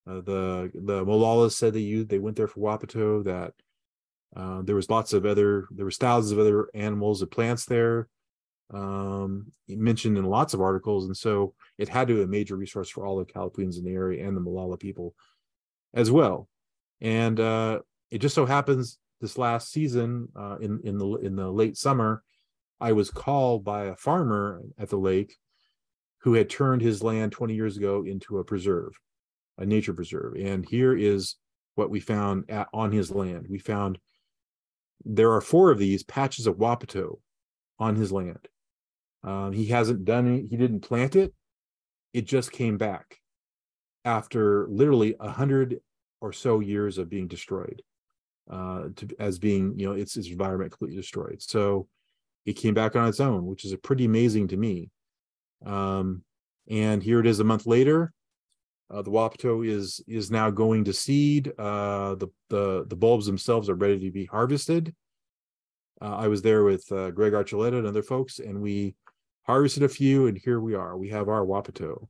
Uh, the the Molalas said they used they went there for Wapato. That uh, there was lots of other there was thousands of other animals and plants there um, mentioned in lots of articles, and so it had to be a major resource for all the Kalapuyans in the area and the Molalla people as well. And uh, it just so happens this last season uh, in in the in the late summer, I was called by a farmer at the lake who had turned his land 20 years ago into a preserve, a nature preserve. And here is what we found at, on his land. We found there are four of these patches of wapato on his land. Um, he hasn't done it, he didn't plant it. It just came back after literally a hundred or so years of being destroyed uh, to, as being, you know, its, its environment completely destroyed. So it came back on its own, which is a pretty amazing to me. Um, and here it is a month later. Uh, the Wapato is is now going to seed. Uh, the the the bulbs themselves are ready to be harvested. Uh, I was there with uh, Greg Archuleta and other folks, and we harvested a few, and here we are. We have our Wapato,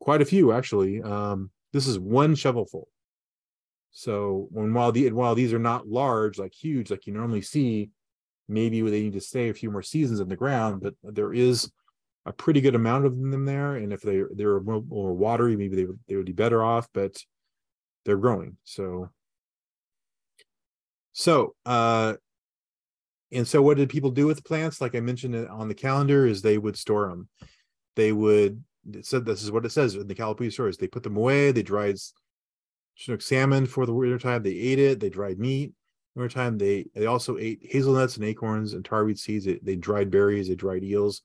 quite a few actually. Um, this is one shovelful. So when while the while these are not large, like huge, like you normally see, maybe they need to stay a few more seasons in the ground, but there is a pretty good amount of them there. And if they they're more, more watery, maybe they they would be better off, but they're growing. So so uh and so what did people do with plants? Like I mentioned on the calendar, is they would store them. They would it said this is what it says in the Kalapuya stories. They put them away, they dried Chinook salmon for the wintertime. They ate it. They dried meat. Wintertime, they they also ate hazelnuts and acorns and tarweed seeds. They, they dried berries. They dried eels.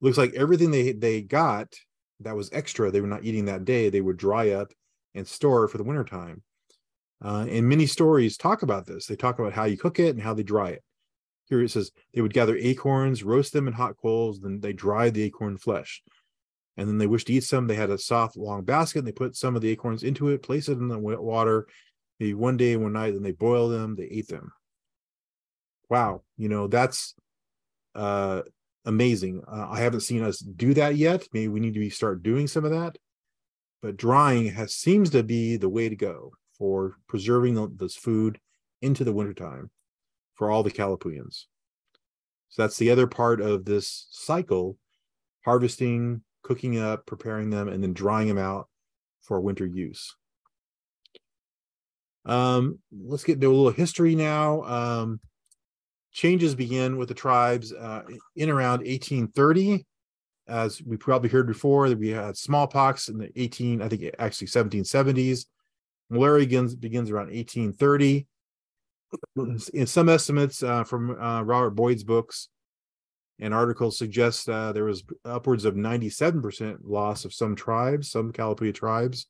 Looks like everything they they got that was extra they were not eating that day they would dry up and store for the wintertime. Uh, and many stories talk about this. They talk about how you cook it and how they dry it. Here it says they would gather acorns, roast them in hot coals, then they dried the acorn flesh and then they wished to eat some. They had a soft, long basket, and they put some of the acorns into it, place it in the wet water, maybe one day, one night, then they boiled them, they ate them. Wow, you know, that's uh amazing. Uh, I haven't seen us do that yet. Maybe we need to start doing some of that. But drying has seems to be the way to go for preserving the, this food into the wintertime for all the Kalapuyans. So that's the other part of this cycle harvesting, cooking up, preparing them, and then drying them out for winter use. Um, let's get into a little history now. Um, changes begin with the tribes uh, in around 1830. as we probably heard before, that we had smallpox in the 18, I think actually 1770s. Malaria begins, begins around 1830. In some estimates uh, from uh, Robert Boyd's books and articles suggest uh, there was upwards of 97% loss of some tribes, some Kalapuya tribes.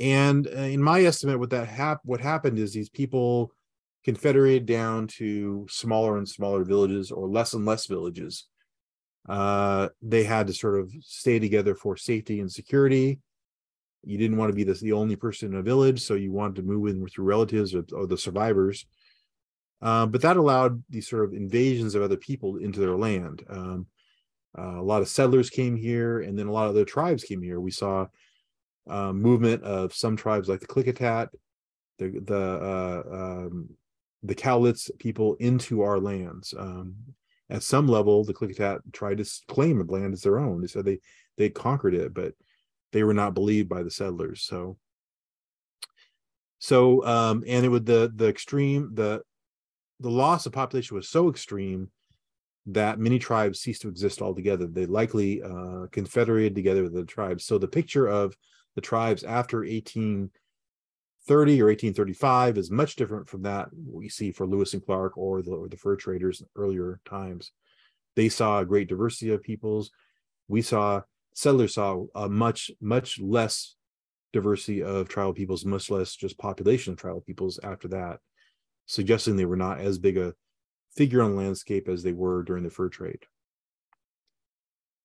And uh, in my estimate, what that hap- what happened is these people confederated down to smaller and smaller villages or less and less villages. Uh, they had to sort of stay together for safety and security. You didn't want to be the, the only person in a village, so you wanted to move in with your relatives or, or the survivors. Uh, but that allowed these sort of invasions of other people into their land. Um, uh, a lot of settlers came here, and then a lot of other tribes came here. We saw uh, movement of some tribes like the Klickitat, the the uh, um, the Cowlitz people into our lands. Um, at some level, the Klickitat tried to claim the land as their own. They said they they conquered it, but they were not believed by the settlers. So, so um, and it would the the extreme the the loss of population was so extreme that many tribes ceased to exist altogether. They likely uh, confederated together with the tribes. So the picture of the tribes after 1830 or 1835 is much different from that we see for Lewis and Clark or the, or the fur traders in earlier times. They saw a great diversity of peoples. We saw settlers saw a much much less diversity of tribal peoples, much less just population of tribal peoples after that, suggesting they were not as big a figure on the landscape as they were during the fur trade.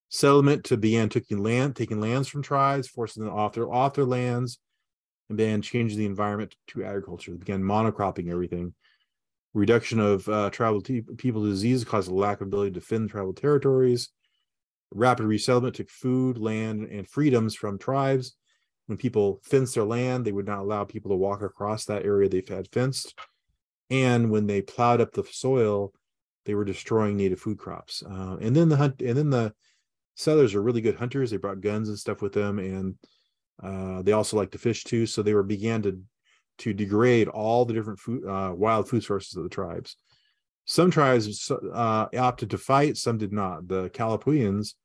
Settlement to began taking land, taking lands from tribes, forcing them off their off their lands, and then changing the environment to agriculture. They began monocropping everything. Reduction of uh, tribal t- people disease caused a lack of ability to defend tribal territories. Rapid resettlement took food, land, and freedoms from tribes. When people fenced their land, they would not allow people to walk across that area they've had fenced. And when they plowed up the soil, they were destroying native food crops. Uh, and then the hunt, and then the settlers are really good hunters. They brought guns and stuff with them, and uh, they also like to fish too. So they were began to to degrade all the different food, uh, wild food sources of the tribes. Some tribes uh, opted to fight, some did not. The Kalapuyans,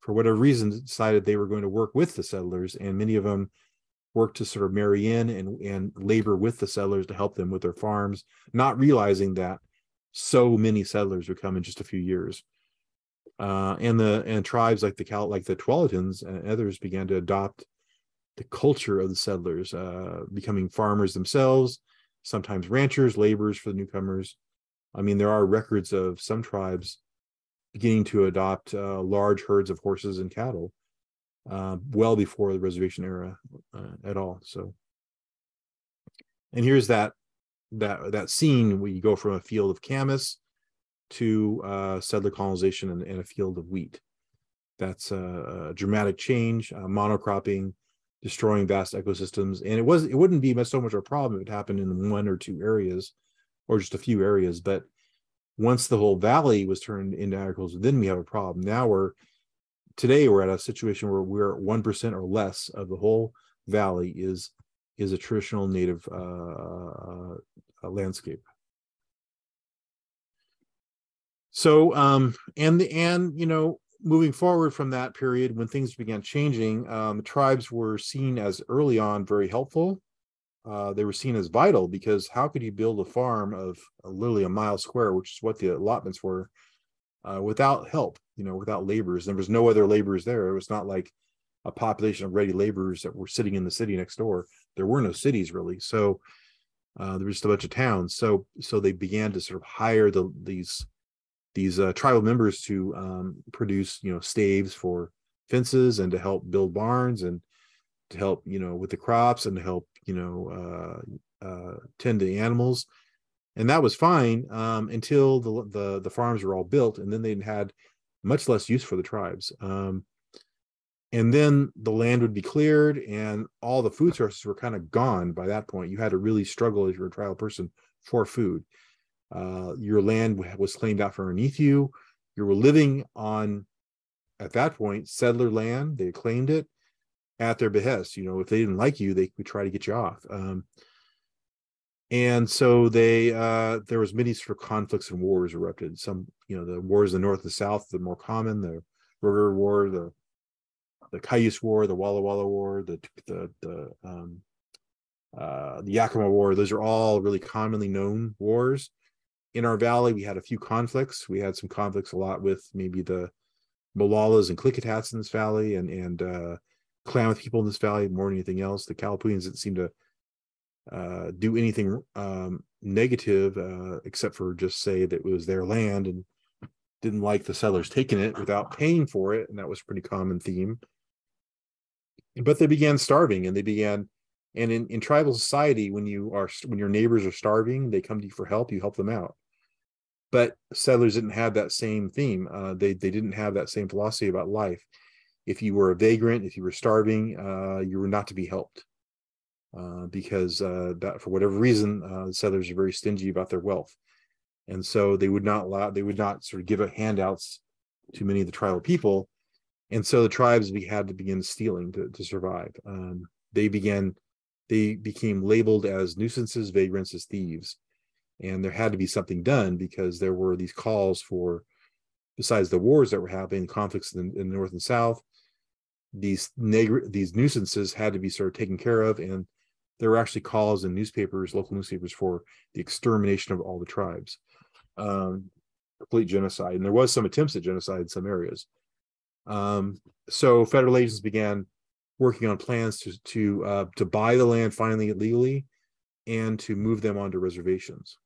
for whatever reason, decided they were going to work with the settlers, and many of them worked to sort of marry in and, and labor with the settlers to help them with their farms, not realizing that so many settlers would come in just a few years uh, and the and tribes like the Cal like the Tualatins and others began to adopt the culture of the settlers, uh, becoming farmers themselves, sometimes ranchers, laborers for the newcomers. I mean, there are records of some tribes beginning to adopt uh, large herds of horses and cattle uh, well before the reservation era uh, at all. So, and here's that that that scene where you go from a field of camas to uh, settler colonization and, and, a field of wheat. That's a, a dramatic change, uh, monocropping, destroying vast ecosystems, and it was it wouldn't be so much a problem it happened in one or two areas, or just a few areas. But once the whole valley was turned into agriculture, then we have a problem. Now we're today we're at a situation where we're one percent or less of the whole valley is is a traditional native uh, uh, landscape. So, um, and the and you know, moving forward from that period when things began changing, um, tribes were seen as early on very helpful. Uh, they were seen as vital because how could you build a farm of uh, literally a mile square, which is what the allotments were, uh, without help, you know, without laborers? There was no other laborers there. It was not like a population of ready laborers that were sitting in the city next door. There were no cities really, so uh, there was just a bunch of towns. So, so they began to sort of hire the these these uh, tribal members to um, produce you know staves for fences and to help build barns and to help you know with the crops and to help you know uh, uh, tend to animals. And that was fine um, until the, the, the farms were all built and then they had much less use for the tribes um, and then the land would be cleared and all the food sources were kind of gone by that point. You had to really struggle if you're a tribal person for food uh, your land was claimed out from underneath you. You were living on, at that point, settler land. They claimed it at their behest. You know, if they didn't like you, they would try to get you off. Um, and so they uh, there was many sort of conflicts and wars erupted. Some, you know, the wars in the north and the south, the more common. The Burger War, the the Cayuse War, the Walla Walla War, the the the um, uh, the Yakima War. Those are all really commonly known wars. In our valley, we had a few conflicts. We had some conflicts a lot with maybe the Molallas and Klickitats in this valley, and and uh, Klamath people in this valley more than anything else. The Calapooians didn't seem to uh, do anything um, negative uh, except for just say that it was their land and didn't like the settlers taking it without paying for it, and that was a pretty common theme. But they began starving, and they began, and in, in tribal society, when you are when your neighbors are starving, they come to you for help. You help them out. But settlers didn't have that same theme. Uh, they they didn't have that same philosophy about life. If you were a vagrant, if you were starving, uh, you were not to be helped. Uh, because uh, that for whatever reason, uh, settlers are very stingy about their wealth, and so they would not allow they would not sort of give handouts to many of the tribal people, and so the tribes we had to begin stealing to, to survive. Um, they began they became labeled as nuisances, vagrants, as thieves, and there had to be something done because there were these calls for besides the wars that were happening, conflicts in, in the north and south, these neg- these nuisances had to be sort of taken care of and there were actually calls in newspapers, local newspapers, for the extermination of all the tribes, um, complete genocide. And there was some attempts at genocide in some areas. Um, so federal agents began working on plans to to uh, to buy the land finally legally, and to move them onto reservations.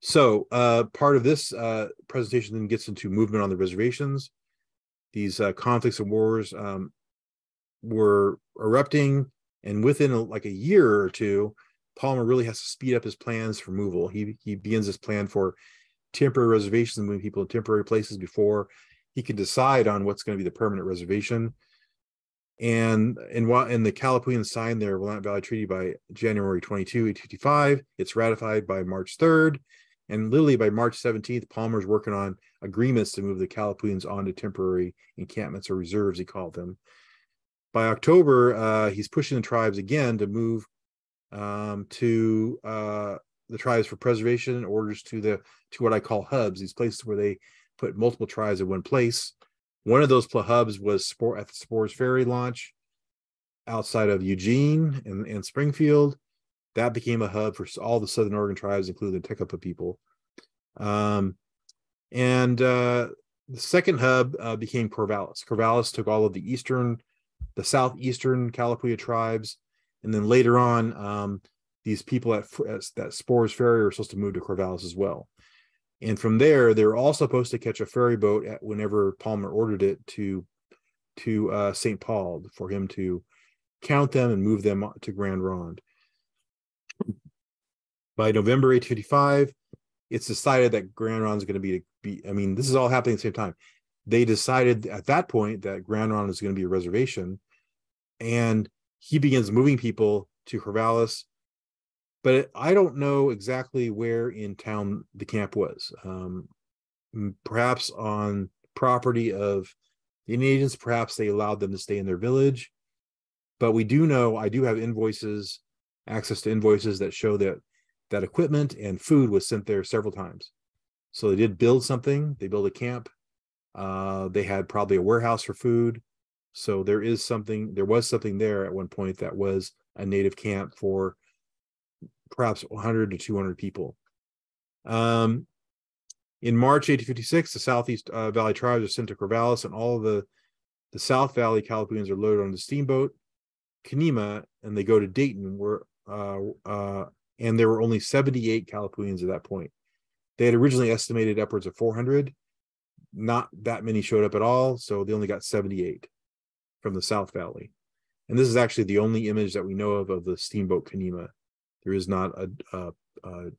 So uh, part of this uh, presentation then gets into movement on the reservations. These uh, conflicts and wars um, were erupting, and within a, like a year or two, Palmer really has to speed up his plans for removal. He he begins his plan for temporary reservations and moving people to temporary places before he can decide on what's going to be the permanent reservation. And and what and the Calapooians signed their Willamette Valley Treaty by January 22, 1855. It's ratified by March 3rd. And literally by March 17th, Palmer's working on agreements to move the Calapooians onto temporary encampments or reserves, he called them by October, uh, he's pushing the tribes again to move um, to uh, the tribes for preservation orders to the to what I call hubs, these places where they put multiple tribes in one place. One of those hubs was Spore, at the Spores Ferry launch outside of Eugene and, and Springfield. That became a hub for all the Southern Oregon tribes, including the Tekapa people. Um, and uh, the second hub uh, became Corvallis. Corvallis took all of the eastern the southeastern Kalapuya tribes, and then later on, um, these people at, at that Spores Ferry are supposed to move to Corvallis as well. And from there, they were also supposed to catch a ferry boat at whenever Palmer ordered it to to uh, St. Paul for him to count them and move them to Grand Ronde. By November 1855, it's decided that Grand Ronde is going to be, be. I mean, this is all happening at the same time they decided at that point that Grand Ronde is going to be a reservation, and he begins moving people to Corvallis. But I don't know exactly where in town the camp was. Um, perhaps on property of the Indian agents, perhaps they allowed them to stay in their village. But we do know I do have invoices, access to invoices that show that that equipment and food was sent there several times. So they did build something. They built a camp uh, they had probably a warehouse for food. So there is something, there was something there at one point that was a native camp for perhaps 100 to 200 people. Um, in March 1856, the Southeast uh, Valley tribes are sent to Corvallis, and all of the, the South Valley Calapooians are loaded on the steamboat Canemah, and they go to Dayton, where uh, uh, and there were only 78 Calapooians at that point. They had originally estimated upwards of 400, not that many showed up at all, so they only got 78 from the South Valley. And this is actually the only image that we know of of the steamboat Canemah. There is not a, a, a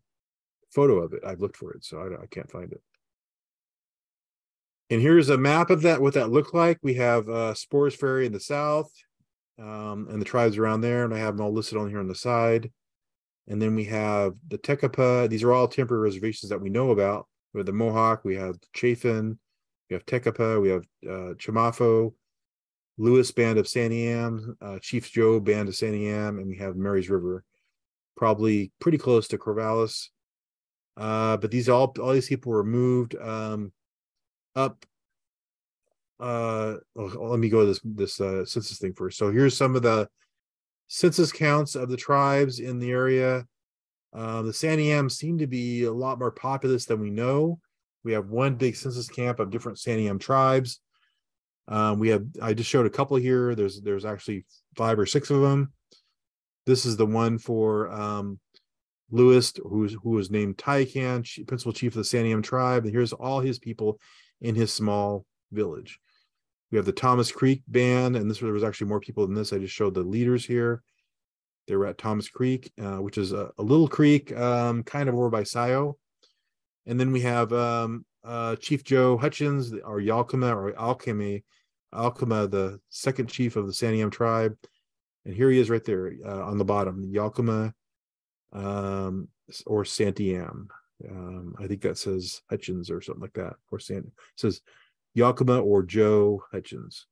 photo of it. I've looked for it, so I, I, can't find it. And here's a map of that, what that looked like. We have uh, Spores Ferry in the south um, and the tribes around there, and I have them all listed on here on the side. And then we have the Tekapa. These are all temporary reservations that we know about. We have the Mohawk, we have Chaffin, we have Tekapa, we have uh, Chamathon, Lewis Band of Santiam, uh, Chief Joe Band of Santiam, and we have Mary's River, probably pretty close to Corvallis. Uh, but these all all these people were moved um, up uh oh, let me go to this this uh census thing first so here's some of the census counts of the tribes in the area. Uh, the Santiam seem to be a lot more populous than we know. We have one big census camp of different Santiam tribes. Um, we have i just showed a couple here. There's there's actually five or six of them. This is the one for um lewis who's who was named taikan principal chief of the Santiam tribe. And here's all his people in his small village we have the Thomas Creek band, and this there was actually more people than this. I just showed the leaders here. They were at Thomas Creek, uh, which is a, a, little creek, um, kind of over by Scio. And then we have um, uh, Chief Joe Hutchins, or Yakima, or Alchemy, Alchema, the second chief of the Santiam tribe. And here he is right there uh, on the bottom, Yakima um, or Santiam. Um, I think that says Hutchins or something like that, or Sant says Yakima or Joe Hutchins.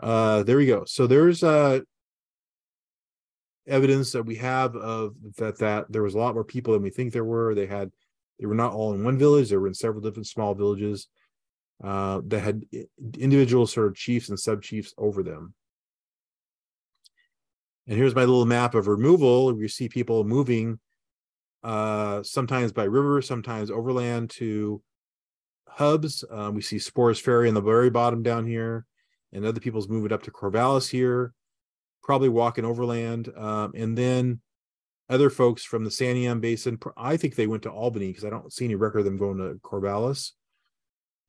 Uh, there we go. So there's uh, evidence that we have of that that there was a lot more people than we think there were. They had they were not all in one village. They were in several different small villages uh, that had individual sort of chiefs and sub chiefs over them. And here's my little map of removal. You see people moving uh, sometimes by river, sometimes overland to hubs. Um, we see Spores Ferry on the very bottom down here, and other people's moving up to Corvallis here, probably walking overland. Um, and then other folks from the Santiam Basin, I think they went to Albany because I don't see any record of them going to Corvallis.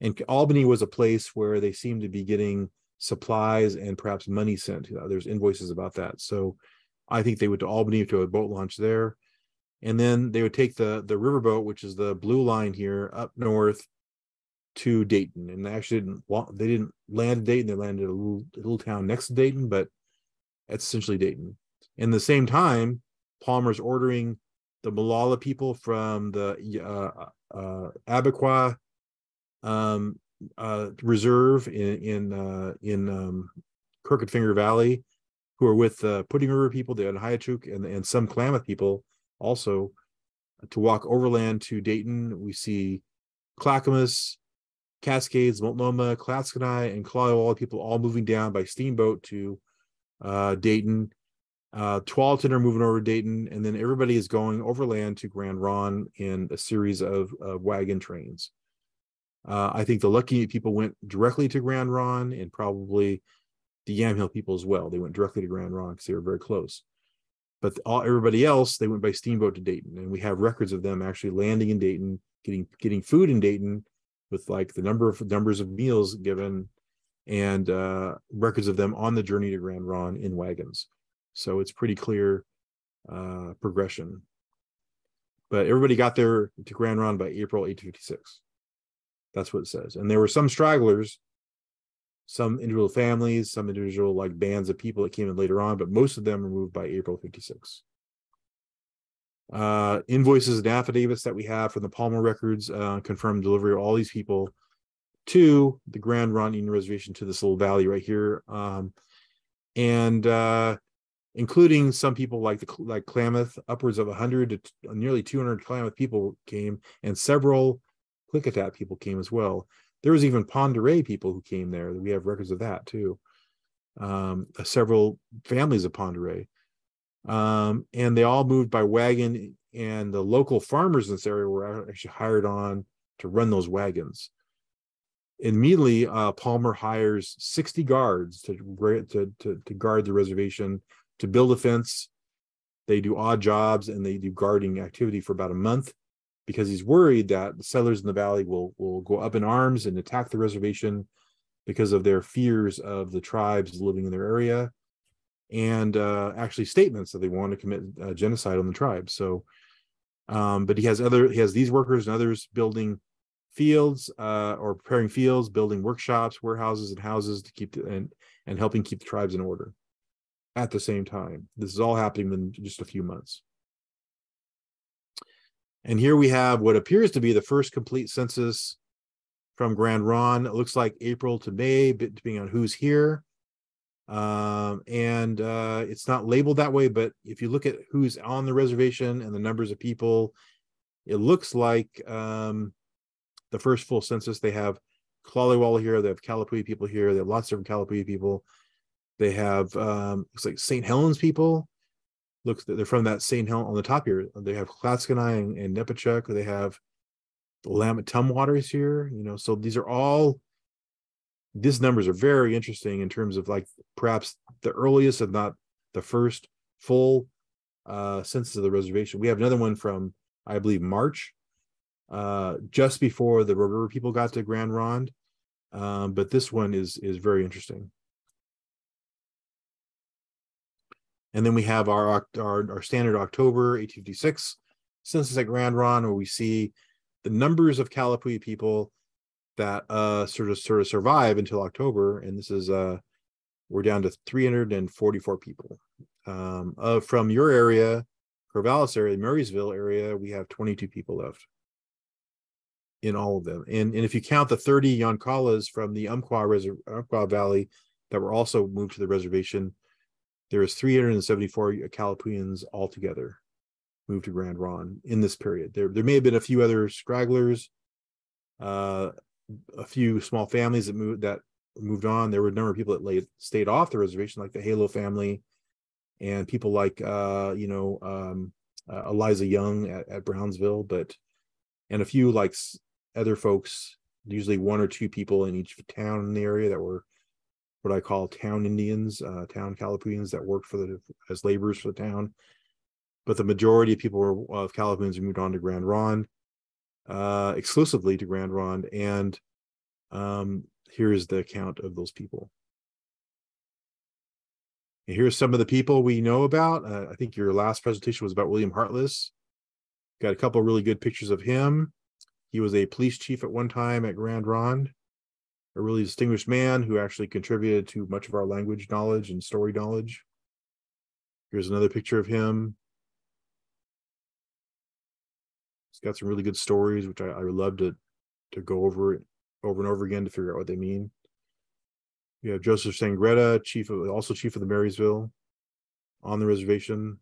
And Albany was a place where they seemed to be getting supplies and perhaps money sent. You know, there's invoices about that. So I think they went to Albany to a boat launch there. And then they would take the the riverboat, which is the blue line here, up north to Dayton, and they actually didn't they didn't land Dayton. They landed a little, little town next to Dayton, but it's essentially Dayton. In the same time, Palmer's ordering the Molala people from the uh, uh, Abiqua um, uh, Reserve in in uh, in um, Crooked Finger Valley, who are with the Pudding River people, the Ahantchuyuk, and and some Klamath people also to walk overland to Dayton. We see Clackamas, Cascades, Multnomah, Clatskanie, and Clawell people all moving down by steamboat to uh, Dayton. Uh, Tualatin are moving over to Dayton, and then everybody is going overland to Grand Ronde in a series of uh, wagon trains. Uh, I think the lucky people went directly to Grand Ronde, and probably the Yamhill people as well. They went directly to Grand Ronde because they were very close. But all everybody else, they went by steamboat to Dayton, and we have records of them actually landing in Dayton, getting getting food in Dayton, with like the number of numbers of meals given and uh, records of them on the journey to Grand Ronde in wagons. So it's pretty clear uh, progression. But everybody got there to Grand Ronde by April 1856. That's what it says. And there were some stragglers, some individual families, some individual like bands of people that came in later on, but most of them were moved by April 56 uh, invoices and affidavits that we have from the Palmer records uh, confirm delivery of all these people to the Grand Indian Reservation to this little valley right here, um, and uh, including some people like the like Klamath, upwards of 100 to nearly 200 Klamath people came, and several Klickitat people came as well. There was even d'Oreille people who came there. We have records of that too. Um, several families of d'Oreille um, and they all moved by wagon. And the local farmers in this area were actually hired on to run those wagons. Immediately, uh, Palmer hires 60 guards to, to, to, to guard the reservation, to build a fence. They do odd jobs and they do guarding activity for about a month because he's worried that the settlers in the valley will will go up in arms and attack the reservation because of their fears of the tribes living in their area and uh, actually statements that they want to commit uh, genocide on the tribe. So, um, but he has other he has these workers and others building fields uh, or preparing fields, building workshops, warehouses, and houses to keep the, and and helping keep the tribes in order. At the same time, this is all happening in just a few months. And here we have what appears to be the first complete census from Grand Ronde. It looks like April to May, depending on who's here um, and uh, it's not labeled that way. But if you look at who's on the reservation and the numbers of people, it looks like um, the first full census they have Kalawiwa here. They have Kalapuya people here. They have lots of different Kalapuya people. They have um, looks like St. Helens people. Looks they're from that St. Helen on the top here. They have Clatskanie and, and Nepachuk. They have the Tumwaters here. You know, so these are all these numbers are very interesting in terms of like perhaps the earliest, if not the first full uh census of the reservation. We have another one from I believe March, uh, just before the River people got to Grand Ronde. Um, but this one is is very interesting. And then we have our our, our standard October 1856 census at Grand Ronde, where we see the numbers of Kalapuya people that uh sort of sort of survive until October, and this is uh we're down to 344 people. Um, uh, from your area, Corvallis area, Marysville area, we have 22 people left in all of them. And, and if you count the 30 Yoncallas from the Umpqua, Reser- Valley that were also moved to the reservation, there is 374 Kalapuyans altogether moved to Grand Ronde in this period. There, there may have been a few other stragglers, uh, a few small families that moved that moved on. There were a number of people that laid, stayed off the reservation, like the Halo family, and people like uh, you know um, uh, Eliza Young at, at Brownsville, but and a few like other folks, usually one or two people in each town in the area that were what I call town Indians, uh, town Kalapuyans that worked for the as laborers for the town. But the majority of people were of Kalapuyans moved on to Grand Ronde, uh, exclusively to Grand Ronde, and um, here's the account of those people. And here's some of the people we know about. Uh, I think your last presentation was about William Hartless. Got a couple really good pictures of him. He was a police chief at one time at Grand Ronde, a really distinguished man who actually contributed to much of our language knowledge and story knowledge. Here's another picture of him. He's got some really good stories, which I, I would love to to go over it over and over again to figure out what they mean. We have Joseph Sangretta, chief of also chief of the Marysville on the reservation.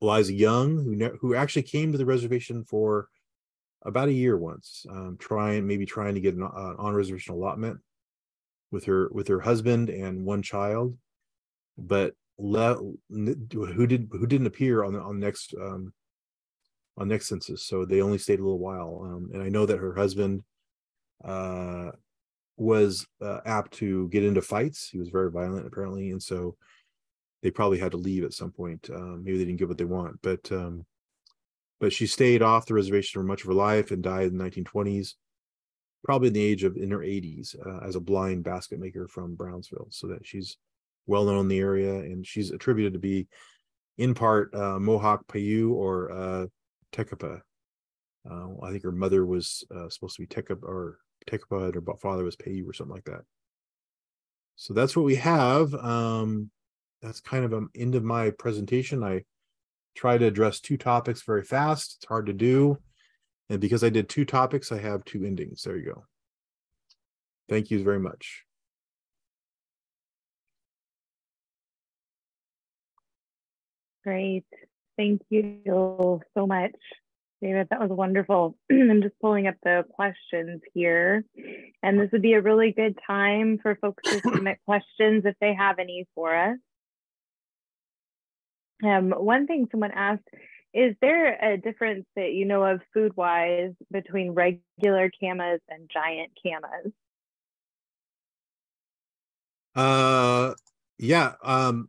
Eliza Young, who ne- who actually came to the reservation for about a year once, um, trying maybe trying to get an uh, on reservation allotment with her with her husband and one child, but le- who did who didn't appear on the on next um, on next census, so they only stayed a little while. Um, and I know that her husband uh, was uh, apt to get into fights. He was very violent apparently, and so they probably had to leave at some point. Um, maybe they didn't get what they want, but um, but she stayed off the reservation for much of her life and died in the 1920s, probably in the age of in her 80s uh, as a blind basket maker from Brownsville. So that she's well known in the area, and she's attributed to be in part uh, Mohawk Paiute or uh, Tekapa. Uh, I think her mother was uh, supposed to be Tekapa or Tekapa, and her father was Paiute or something like that. So that's what we have. Um, that's kind of an end of my presentation. I try to address two topics very fast. It's hard to do. And because I did two topics, I have two endings. There you go. Thank you very much. Great. Thank you so much, David. That was wonderful. I'm just pulling up the questions here. And this would be a really good time for folks to submit questions if they have any for us. Um, one thing someone asked, is there a difference that you know of food wise between regular camas and giant camas? Uh, yeah. Um,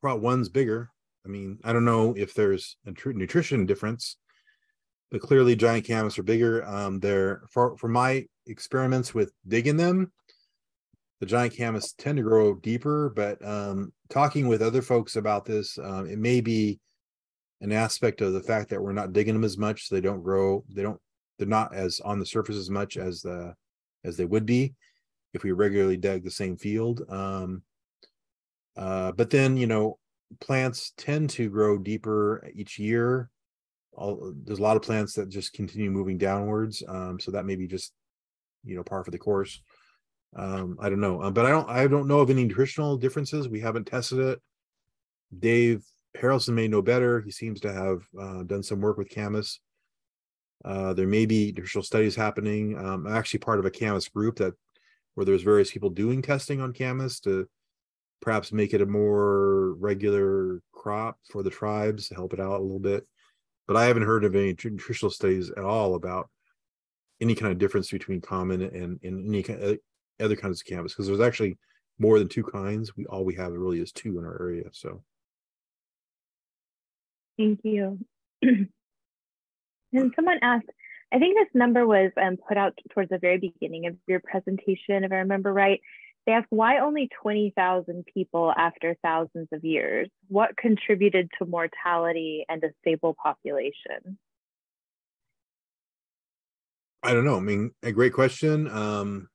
probably one's bigger. I mean, I don't know if there's a tr- nutrition difference, but clearly giant camas are bigger. Um, they're for for my experiments with digging them, the giant camas tend to grow deeper, but um, talking with other folks about this, um, it may be an aspect of the fact that we're not digging them as much. So they don't grow. They don't. They're not as on the surface as much as the as they would be if we regularly dug the same field. Um, uh, but then you know, plants tend to grow deeper each year. All, there's a lot of plants that just continue moving downwards. Um, so that may be just you know par for the course. Um, I don't know, uh, but I don't I don't know of any nutritional differences. We haven't tested it. Dave Harrelson may know better. He seems to have uh, done some work with Camas. Uh, there may be nutritional studies happening. Um, I'm actually part of a Camas group that where there's various people doing testing on Camas to perhaps make it a more regular crop for the tribes to help it out a little bit. But I haven't heard of any nutritional studies at all about any kind of difference between common and, and any kind of other kinds of Camas because there's actually more than two kinds. We all we have really is two in our area. So thank you. and someone asked, I think this number was um, put out towards the very beginning of your presentation, if I remember right. They asked why only 20,000 people after thousands of years? What contributed to mortality and a stable population? I don't know. I mean, a great question. Um,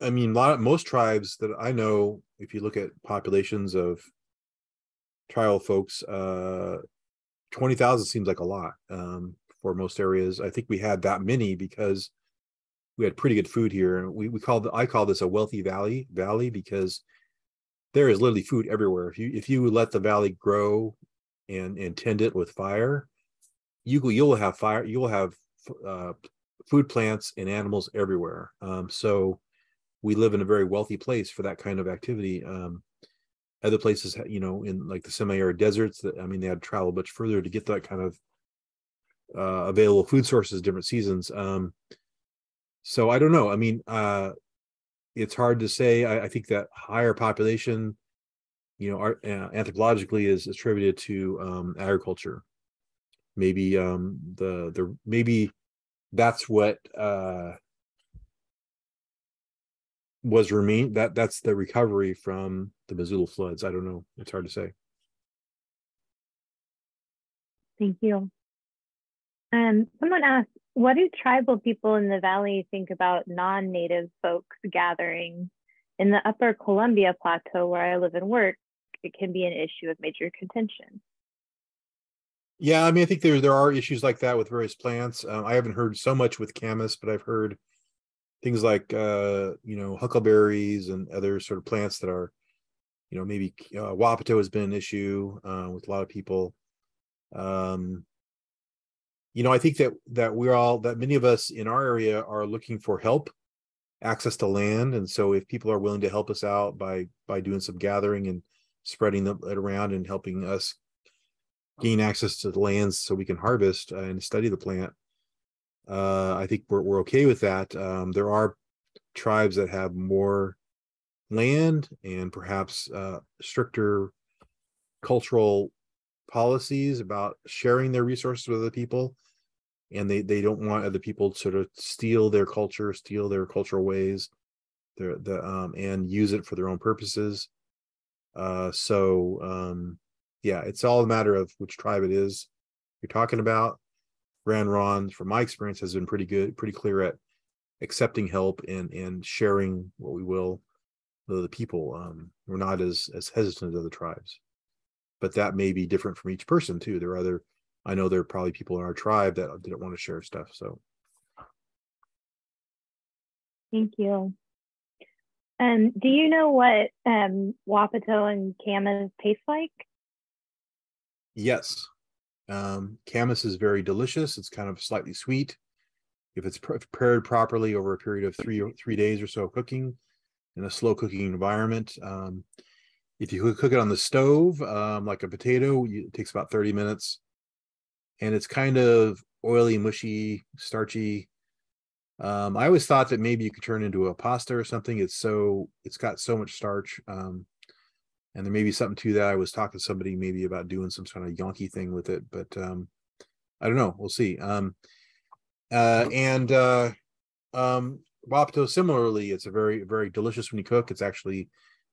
I mean, a lot of most tribes that I know, if you look at populations of tribal folks, uh, twenty thousand seems like a lot um, for most areas. I think we had that many because we had pretty good food here. We we called I call this a wealthy valley valley because there is literally food everywhere. If you if you let the valley grow and and tend it with fire, you you'll have fire. You'll have uh, food plants and animals everywhere. Um, so we live in a very wealthy place for that kind of activity. Um, other places, you know, in like the semi-arid deserts, that I mean, they had to travel much further to get that kind of uh, available food sources, different seasons. Um, so I don't know. I mean, uh, it's hard to say. I, I think that higher population, you know, art, uh, anthropologically is attributed to um, agriculture. Maybe um, the the maybe that's what uh, was remain that that's the recovery from the Missoula floods. I don't know. It's hard to say. Thank you. Um, someone asked, what do tribal people in the valley think about non-native folks gathering? In the upper Columbia Plateau where I live and work, it can be an issue of major contention. Yeah, I mean, I think there there are issues like that with various plants. Um, I haven't heard so much with camas, but I've heard things like uh, you know huckleberries and other sort of plants that are, you know, maybe uh, wapato has been an issue uh, with a lot of people. Um, you know, I think that that we're all that many of us in our area are looking for help, access to land, and so if people are willing to help us out by by doing some gathering and spreading it around and helping us gain access to the lands so we can harvest uh, and study the plant. Uh, I think we're we're okay with that. Um, there are tribes that have more land and perhaps uh, stricter cultural policies about sharing their resources with other people and they they don't want other people to sort of steal their culture steal their cultural ways their the um and use it for their own purposes uh so um yeah, it's all a matter of which tribe it is you're talking about. Grand Ronde from my experience, has been pretty good, pretty clear at accepting help and and sharing what we will with the people. Um, we're not as as hesitant as other tribes, but that may be different from each person too. There are other, I know there are probably people in our tribe that didn't want to share stuff. So, thank you. Um, do you know what um, Wapato and Camas taste like? Yes. Um, camas is very delicious. It's kind of slightly sweet. If it's prepared properly over a period of three three days or so of cooking in a slow cooking environment. Um, if you cook it on the stove, um, like a potato, you, it takes about 30 minutes. And it's kind of oily, mushy, starchy. Um, I always thought that maybe you could turn into a pasta or something. It's so it's got so much starch. Um, and there may be something to that. I was talking to somebody maybe about doing some kind of Yonky thing with it, but um, I don't know. We'll see. Um, uh, and uh, um, similarly, it's a very, very delicious when you cook. It's actually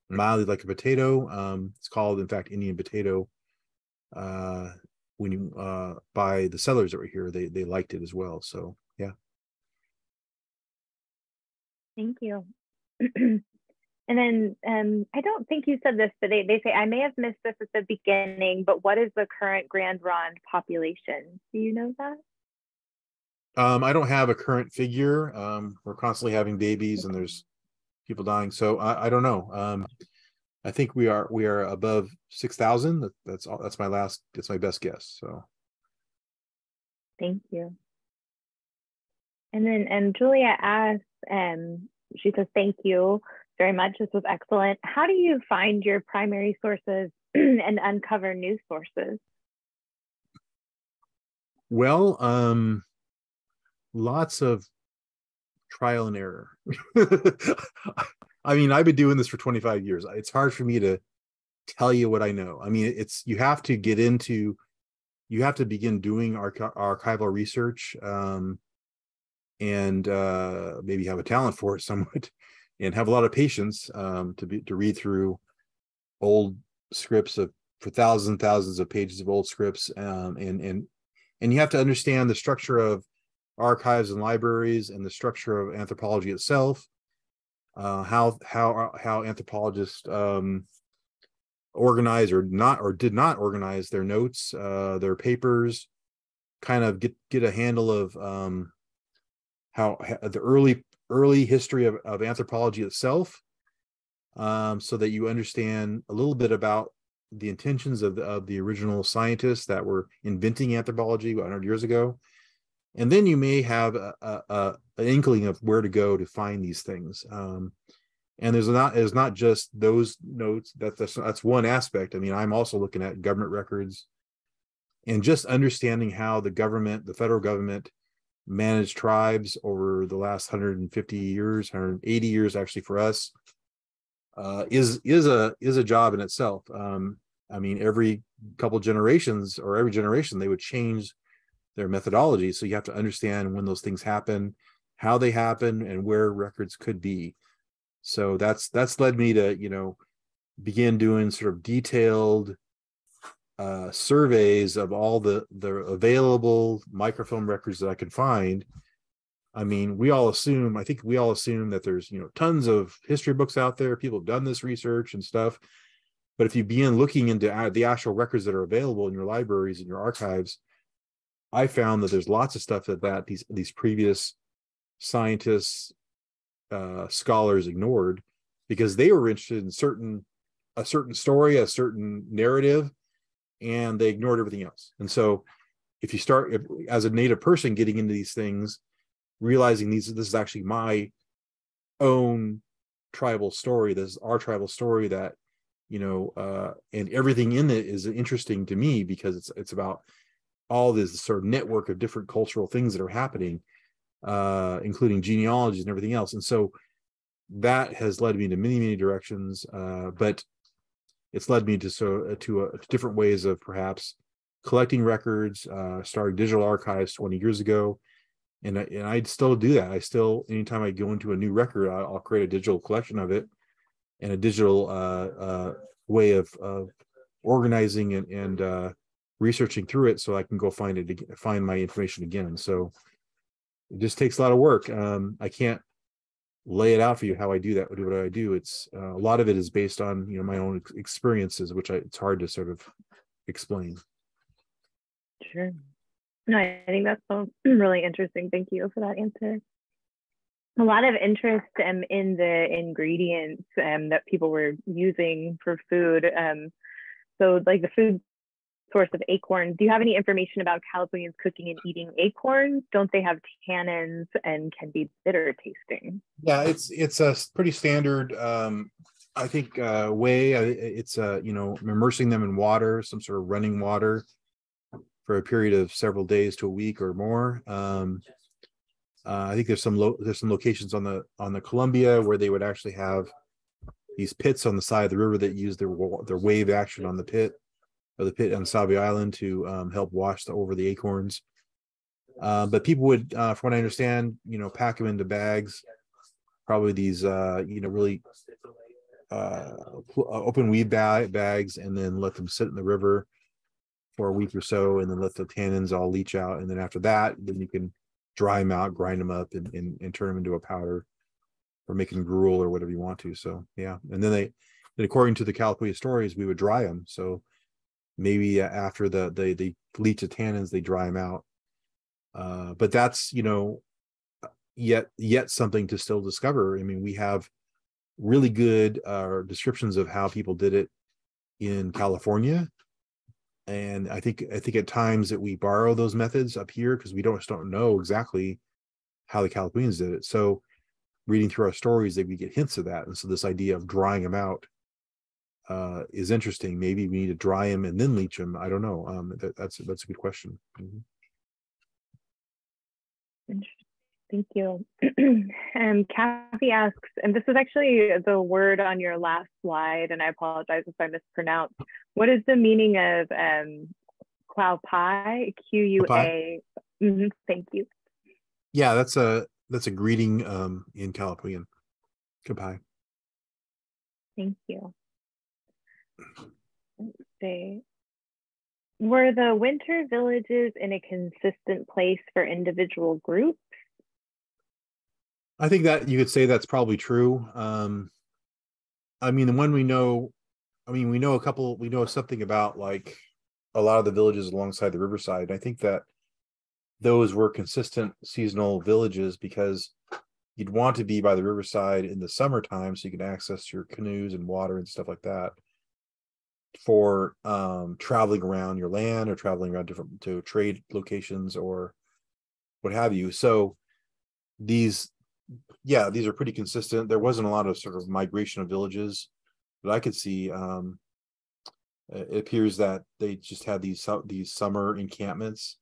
mildly like a potato. Um, it's called, in fact, Indian potato. Uh, when you uh, buy the sellers that were here, they they liked it as well. So yeah. Thank you. And then um, I don't think you said this, but they, they say, I may have missed this at the beginning, but what is the current Grand Ronde population? Do you know that? Um, I don't have a current figure. Um, we're constantly having babies and there's people dying. So I, I don't know. I think we are we are above six thousand. That, that's all. That's my last. That's my best guess. So Thank you. And then, and Julia asked, um, she says, thank you very much. This was excellent. How do you find your primary sources and uncover new sources? Well, um, lots of trial and error. I mean, I've been doing this for 25 years. It's hard for me to tell you what I know. I mean, it's you have to get into, you have to begin doing arch- archival research, um, and uh, maybe have a talent for it somewhat, and have a lot of patience um, to be to read through old scripts of for thousands and thousands of pages of old scripts, um, and and and you have to understand the structure of archives and libraries and the structure of anthropology itself uh, how how how anthropologists um, organize or not or did not organize their notes, uh, their papers, kind of get get a handle of um, how, the early early history of, of anthropology itself, um, so that you understand a little bit about the intentions of the, of the original scientists that were inventing anthropology 100 years ago and then you may have a, a, a, an inkling of where to go to find these things um, and there's not there's not just those notes that that's, that's one aspect. I mean i'm also looking at government records and just understanding how the government the federal government managed tribes over the last 150 years 180 years actually for us uh, is is a is a job in itself. Um, i mean every couple generations or every generation they would change their methodology. So you have to understand when those things happen, how they happen, and where records could be. So that's that's led me to you know begin doing sort of detailed uh, surveys of all the the available microfilm records that I can find. I mean, we all assume, I think we all assume that there's, you know, tons of history books out there. People have done this research and stuff. But if you begin looking into the actual records that are available in your libraries and your archives, I found that there's lots of stuff that, that these these previous scientists, uh, scholars ignored because they were interested in certain a certain story, a certain narrative, and they ignored everything else. And so, if you start if, as a native person getting into these things, realizing these this is actually my own tribal story, this is our tribal story that you know, uh, and everything in it is interesting to me because it's it's about all this sort of network of different cultural things that are happening, uh, including genealogies and everything else. And so that has led me to many, many directions. Uh, but it's led me to so uh, to, uh, different ways of perhaps collecting records, uh, starting digital archives 20 years ago. And, I, and I still do that. I still, anytime I go into a new record, I'll, I'll create a digital collection of it and a digital uh, uh, way of, of organizing and, and researching through it so I can go find it, find my information again. So it just takes a lot of work. Um, I can't lay it out for you how I do that. What do I do? It's uh, a lot of it is based on you know my own experiences, which I, it's hard to sort of explain. Sure. No, I think that's really interesting. Thank you for that answer. A lot of interest um, in the ingredients um, that people were using for food. Um, so, like the food source of acorns. Do you have any information about Californians cooking and eating acorns? Don't they have tannins and can be bitter tasting? Yeah, it's it's a pretty standard. Um, I think uh, way. It's uh, you know immersing them in water, some sort of running water, for a period of several days to a week or more. Um, uh, I think there's some lo- there's some locations on the on the Columbia where they would actually have these pits on the side of the river that use their their wave action on the pit of the pit on Sauvie Island to um, help wash the, over the acorns. Uh, but people would, uh, from what I understand, you know, pack them into bags, probably these, uh, you know, really uh, uh, open bag, bags, and then let them sit in the river for a week or so, and then let the tannins all leach out. And then after that, then you can dry them out, grind them up, and, and, and turn them into a powder or making gruel or whatever you want to. So yeah, and then they, and according to the Kalapuya stories, we would dry them. So maybe after the the the leach of tannins they dry them out. Uh, but that's you know yet yet something to still discover. I mean we have really good uh, descriptions of how people did it in california. And I think I think at times that we borrow those methods up here because we don't don't know exactly how the californians did it. So reading through our stories, that we get hints of that, and so this idea of drying them out uh, is interesting. Maybe we need to dry them and then leach them. I don't know. Um, that, that's that's a good question. Mm-hmm. Thank you. and Kathy asks, and this is actually the word on your last slide, and I apologize if I mispronounce. What is the meaning of um, Pai? Q U A. Mm-hmm, thank you. Yeah, that's a that's a greeting um, in Kalapuyan. Goodbye. Thank you. See. Were the winter villages in a consistent place for individual groups? I think that you could say that's probably true. Um, I mean, the one we know, I mean, we know a couple, we know something about like a lot of the villages alongside the riverside. I think that those were consistent seasonal villages because you'd want to be by the riverside in the summertime so you can access your canoes and water and stuff like that for um, traveling around your land or traveling around different to trade locations or what have you. So these, yeah, these are pretty consistent. There wasn't a lot of sort of migration of villages that I could see. Um, it appears that they just had these these summer encampments.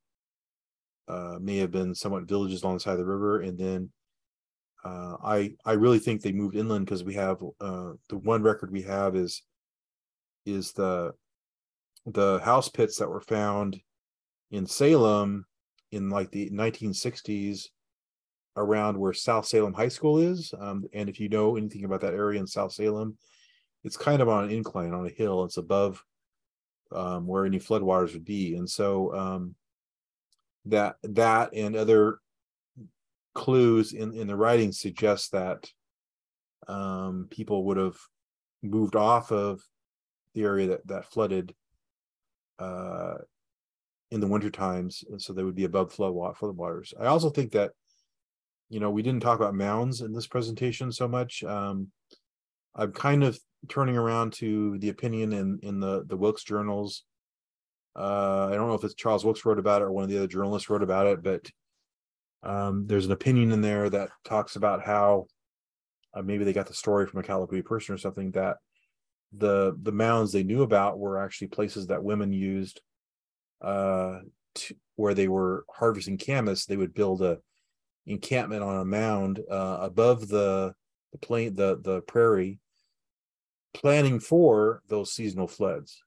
Uh, may have been somewhat villages alongside the river, and then uh, I I really think they moved inland because we have uh, the one record we have is is the the house pits that were found in Salem in like the 1960s around where South Salem High School is. Um, and if you know anything about that area in South Salem, it's kind of on an incline on a hill. It's above um, where any floodwaters would be. And so um, that that and other clues in, in the writing suggest that um, people would have moved off of the area that that flooded uh, in the winter times, and so they would be above flood water, flood waters. I also think that you know we didn't talk about mounds in this presentation so much. Um, I'm kind of turning around to the opinion in in the the Wilkes journals. Uh, I don't know if it's Charles Wilkes wrote about it or one of the other journalists wrote about it, but um, there's an opinion in there that talks about how uh, maybe they got the story from a Kalapuya person or something that the the mounds they knew about were actually places that women used uh to, where they were harvesting camas they would build a encampment on a mound uh, above the the plain the the prairie planning for those seasonal floods.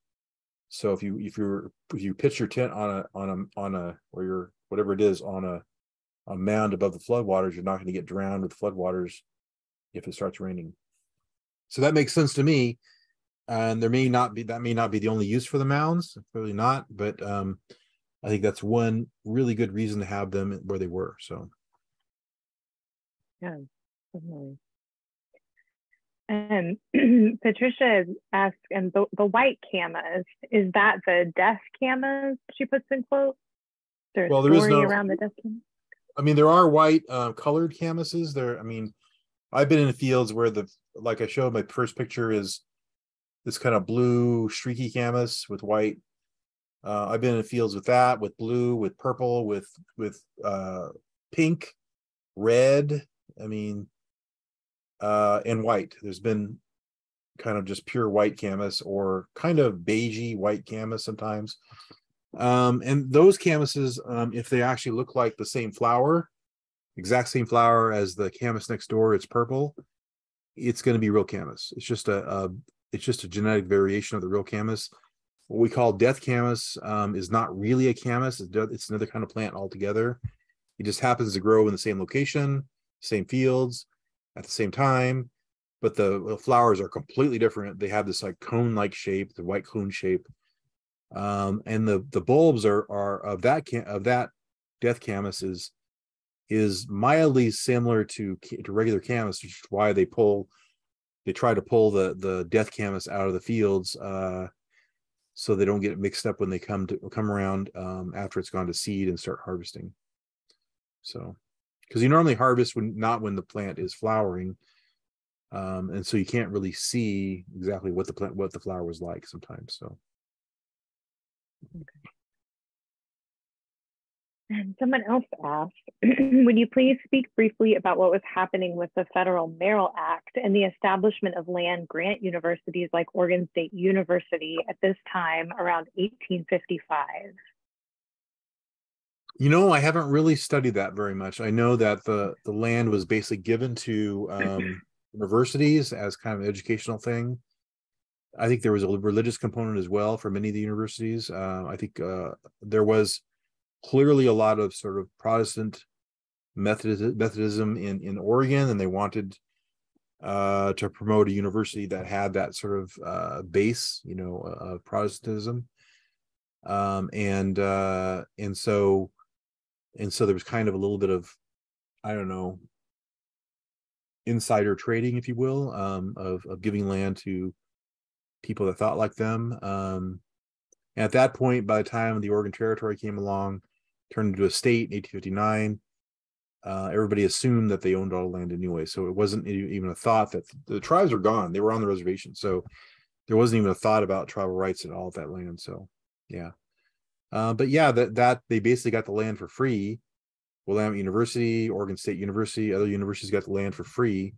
So if you if you're if you pitch your tent on a on a on a or your whatever it is on a a mound above the floodwaters you're not going to get drowned with floodwaters if it starts raining. So that makes sense to me and there may not be that may not be the only use for the mounds really not but um i think that's one really good reason to have them where they were so yeah definitely and Patricia asked, and the, the white camas, is that the death camas she puts in quotes? There's well, there is no, around the death camas? I mean, there are white uh, colored camases. There, I mean, I've been in fields where the, like I showed my first picture is this kind of blue streaky camas with white. Uh, I've been in fields with that, with blue, with purple, with with uh, pink, red. I mean, uh, and white. There's been kind of just pure white camas or kind of beigey white camas sometimes. Um, and those camases, um, if they actually look like the same flower, exact same flower as the camas next door, it's purple. It's going to be real camas. It's just a, a it's just a genetic variation of the real camas. What we call death camas um, is not really a camas. It's another kind of plant altogether. It just happens to grow in the same location, same fields, at the same time, but the, flowers are completely different. They have this like cone-like shape, the white cone shape, um, and the the bulbs are are of that of that death camas is is mildly similar to to regular camas, which is why they pull they try to pull the the death camas out of the fields uh, so they don't get mixed up when they come to come around um, after it's gone to seed and start harvesting. So, because you normally harvest when not when the plant is flowering, um, and so you can't really see exactly what the plant what the flower was like sometimes. So. And someone else asked, would you please speak briefly about what was happening with the Federal Morrill Act and the establishment of land grant universities like Oregon State University at this time around 1855? You know, I haven't really studied that very much. I know that the the land was basically given to um, universities as kind of an educational thing. I think there was a religious component as well for many of the universities. Uh, I think uh, there was clearly a lot of sort of Protestant Methodism in in Oregon, and they wanted uh, to promote a university that had that sort of uh, base, you know, of Protestantism. Um, and uh, and so and so there was kind of a little bit of, I don't know, insider trading, if you will, um, of of giving land to people that thought like them. Um, at that point, by the time the Oregon Territory came along, turned into a state in 1859, uh, everybody assumed that they owned all the land anyway. So it wasn't even a thought that the tribes were gone; they were on the reservation. So there wasn't even a thought about tribal rights at all at that land. So yeah, uh, but yeah, that that they basically got the land for free. Willamette University, Oregon State University, other universities got the land for free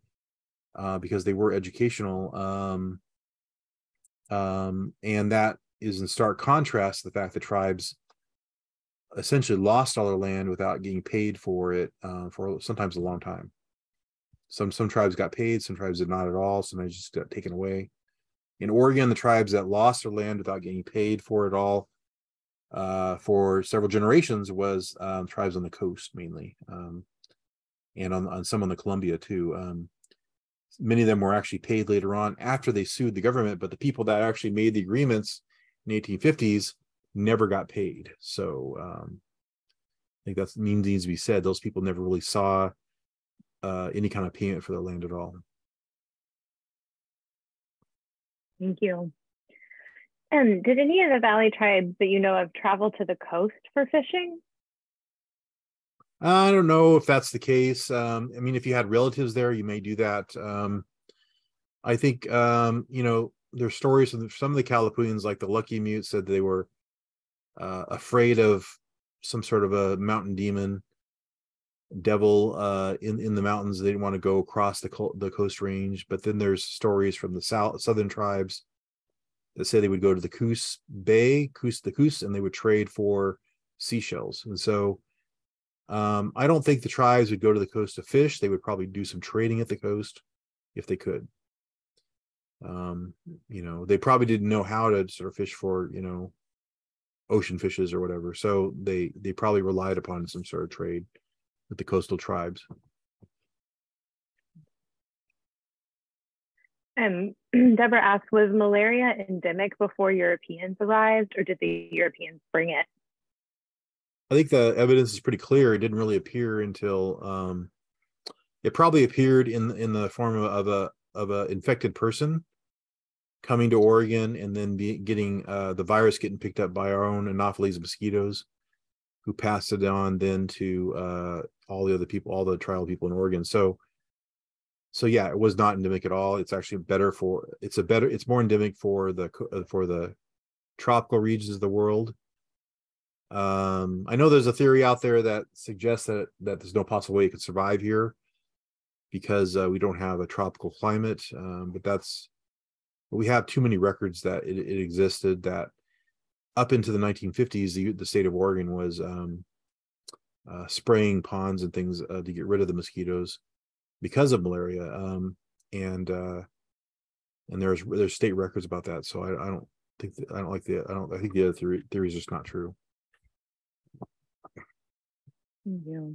uh, because they were educational. Um, um, and that is in stark contrast to the fact that tribes essentially lost all their land without getting paid for it uh, for sometimes a long time. Some some tribes got paid, some tribes did not at all. Sometimes just got taken away. In Oregon, the tribes that lost their land without getting paid for it all uh, for several generations was um, tribes on the coast mainly, um, and on, on some on the Columbia too. Um, many of them were actually paid later on after they sued the government, but the people that actually made the agreements in the 1850s never got paid. So um, I think that means needs to be said. Those people never really saw uh, any kind of payment for their land at all. Thank you. And did any of the Valley tribes that you know of travel to the coast for fishing? I don't know if that's the case. Um, I mean, if you had relatives there, you may do that. Um, I think um, you know there's stories of some of the Kalapuyans, like the Luckiamute, said they were uh, afraid of some sort of a mountain demon, devil uh, in in the mountains. They didn't want to go across the co- the coast range. But then there's stories from the south southern tribes that say they would go to the Coos Bay, Coos the Coos, and they would trade for seashells. And so um, I don't think the tribes would go to the coast to fish. They would probably do some trading at the coast if they could. Um, you know, they probably didn't know how to sort of fish for, you know, ocean fishes or whatever. So they they probably relied upon some sort of trade with the coastal tribes. Um, Deborah asked, was malaria endemic before Europeans arrived, or did the Europeans bring it? I think the evidence is pretty clear. It didn't really appear until um, it probably appeared in in the form of, of a of a infected person coming to Oregon and then be, getting uh, the virus getting picked up by our own Anopheles mosquitoes, who passed it on then to uh, all the other people, all the trial people in Oregon. So so yeah, it was not endemic at all. It's actually better for it's a better it's more endemic for the uh, for the tropical regions of the world. Um, I know there's a theory out there that suggests that that there's no possible way it could survive here because uh, we don't have a tropical climate. Um, but that's we have too many records that it, it existed that up into the 1950s, the, the state of Oregon was um, uh, spraying ponds and things uh, to get rid of the mosquitoes because of malaria. Um, and uh, and there's there's state records about that. So I, I don't think that, I don't like the I don't I think the other theory theory is just not true. Yeah.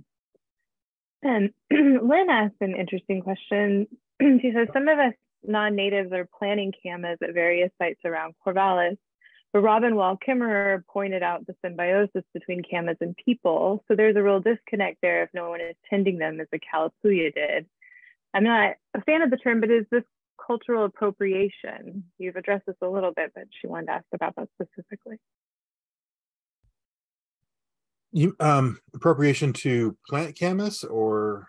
And Lynn asked an interesting question. she says some of us non-natives are planting camas at various sites around Corvallis. But Robin Wall Kimmerer pointed out the symbiosis between camas and people. So there's a real disconnect there if no one is tending them as the Kalapuya did. I'm not a fan of the term, but is this cultural appropriation? You've addressed this a little bit, but she wanted to ask about that specifically. You, um, appropriation to plant camas or?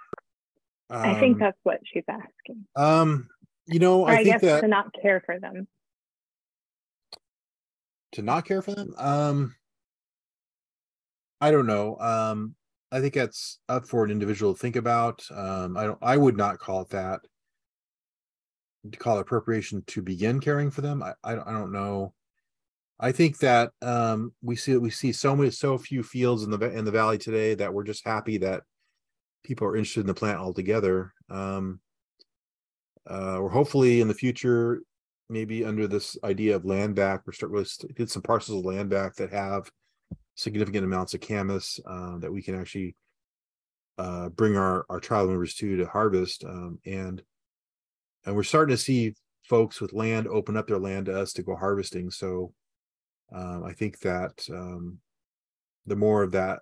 Um, I think um, that's what she's asking. Um, you know, I, I guess that, to not care for them. to not care for them. Um, I don't know. Um, I think that's up for an individual to think about. Um, I don't. I would not call it that. To call it appropriation to begin caring for them. I. I, I don't know. I think that um, we see that we see so many so few fields in the in the valley today that we're just happy that people are interested in the plant altogether. Um, uh, or hopefully in the future, maybe under this idea of land back, we start with get some parcels of land back that have significant amounts of camas uh, that we can actually uh, bring our our trial members to to harvest. Um, and and we're starting to see folks with land open up their land to us to go harvesting. So um, I think that um, the more of that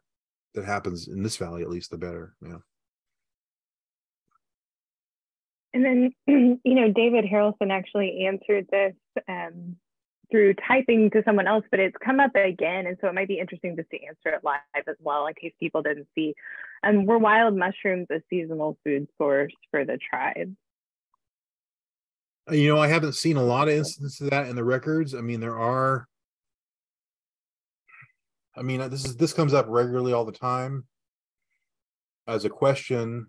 that happens in this valley, at least, the better. Yeah. And then, you know, David Harrelson actually answered this um, through typing to someone else, but it's come up again. And so it might be interesting just to answer it live as well, in case people didn't see. Um, were wild mushrooms a seasonal food source for the tribe? Uh, you know, I haven't seen a lot of instances of that in the records. I mean, there are. I mean, this is this comes up regularly all the time as a question.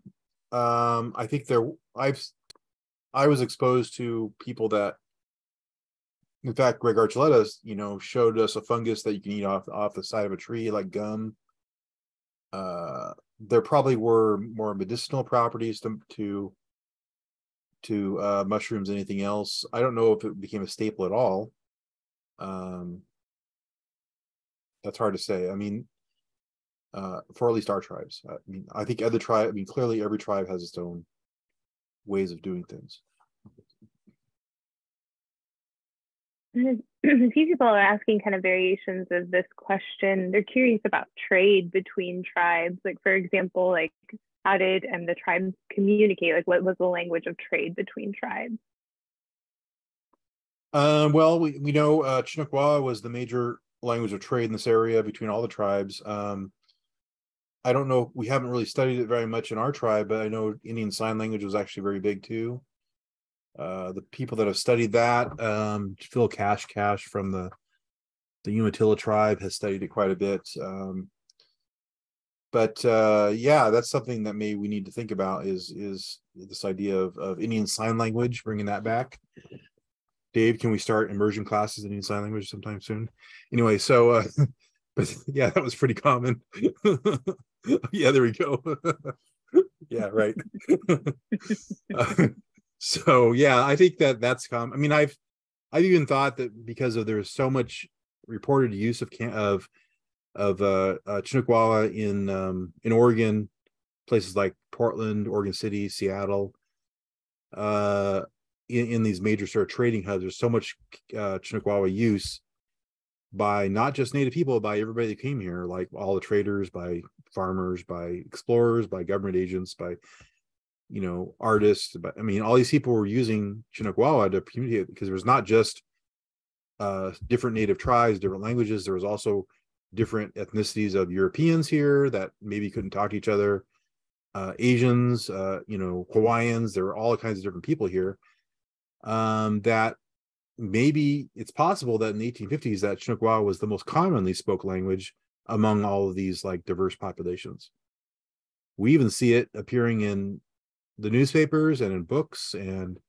Um, I think there I've I was exposed to people that in fact Greg Archuleta, you know, showed us a fungus that you can eat off off the side of a tree like gum. Uh there probably were more medicinal properties to to to uh, mushrooms anything else. I don't know if it became a staple at all. Um, that's hard to say. I mean, uh, for at least our tribes. I mean, I think other tribe. I mean, clearly every tribe has its own ways of doing things. A few people are asking kind of variations of this question. They're curious about trade between tribes. Like, for example, like how did and the tribes communicate? Like, what was the language of trade between tribes? Um, well, we, we know uh, Chinukwa was the major language of trade in this area between all the tribes. Um, I don't know. We haven't really studied it very much in our tribe, but I know Indian Sign Language was actually very big too. Uh, the people that have studied that, um, Phil Cash Cash from the the Umatilla tribe has studied it quite a bit. Um, but uh, yeah, that's something that maybe we need to think about is is this idea of, of Indian Sign Language, bringing that back. Dave, can we start immersion classes in Indian Sign Language sometime soon? Anyway, so uh, but yeah, that was pretty common. yeah, there we go. yeah, right. uh, so yeah, I think that that's common. I mean, I've I've even thought that because of there's so much reported use of can of of uh, uh in um in Oregon, places like Portland, Oregon City, Seattle, uh in, in these major sort of trading hubs, there's so much uh Chinuk Wawa use by not just native people by everybody that came here like all the traders by farmers by explorers by government agents by you know artists but i mean all these people were using Chinuk Wawa to communicate because there was not just uh different native tribes different languages. There was also different ethnicities of europeans here that maybe couldn't talk to each other uh asians uh you know hawaiians. There were all kinds of different people here um that maybe it's possible that in the 1850s that Chinukwa was the most commonly spoke language among all of these like diverse populations. We even see it appearing in the newspapers and in books, and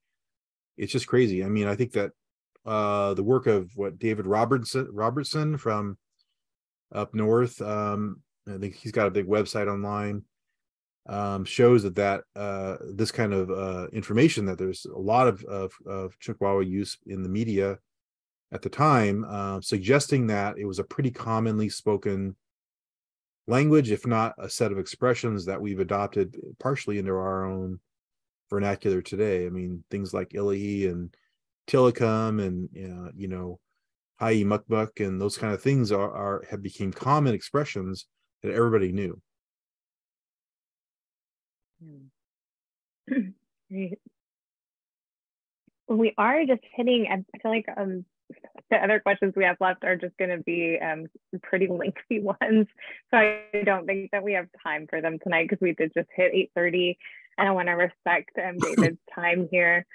it's just crazy. I mean, I think that uh, the work of what David Robertson Robertson from up north, um, I think he's got a big website online um, shows that that uh, this kind of uh, information that there's a lot of of, of Chinuk Wawa use in the media at the time, uh, suggesting that it was a pretty commonly spoken language, if not a set of expressions that we've adopted partially into our own vernacular today. I mean, things like Ilahi and Tilikum and uh, you know, Hai Mukbuk and those kind of things are, are have become common expressions that everybody knew. Great. We are just hitting, I feel like um, the other questions we have left are just going to be um, pretty lengthy ones. So I don't think that we have time for them tonight because we did just hit 8.30. and I want to respect um, David's time here.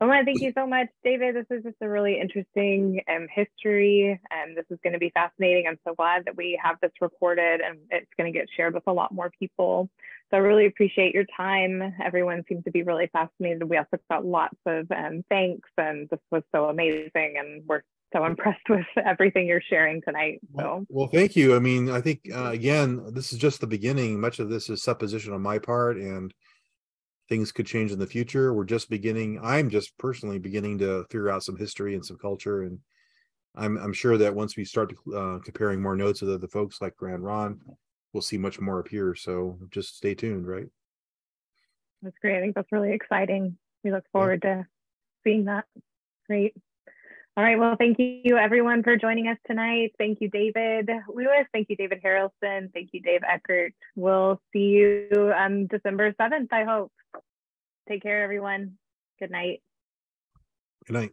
I want to thank you so much, David. This is just a really interesting um, history, and this is going to be fascinating. I'm so glad that we have this recorded and it's going to get shared with a lot more people. So I really appreciate your time. Everyone seems to be really fascinated. We also got lots of um, thanks, and this was so amazing, and we're so impressed with everything you're sharing tonight. So, well, thank you. I mean, I think uh, again, this is just the beginning. Much of this is supposition on my part, and things could change in the future. We're just beginning. I'm just personally beginning to figure out some history and some culture, and I'm I'm sure that once we start to, uh, comparing more notes with the folks like Grand Ronde, we'll see much more appear. So just stay tuned, right? That's great. I think that's really exciting. We look forward yeah. to seeing that. Great. All right. Well, thank you everyone for joining us tonight. Thank you, David Lewis. Thank you, David Harrelson. Thank you, Dave Eckert. We'll see you on December 7th, I hope. Take care, everyone. Good night. Good night.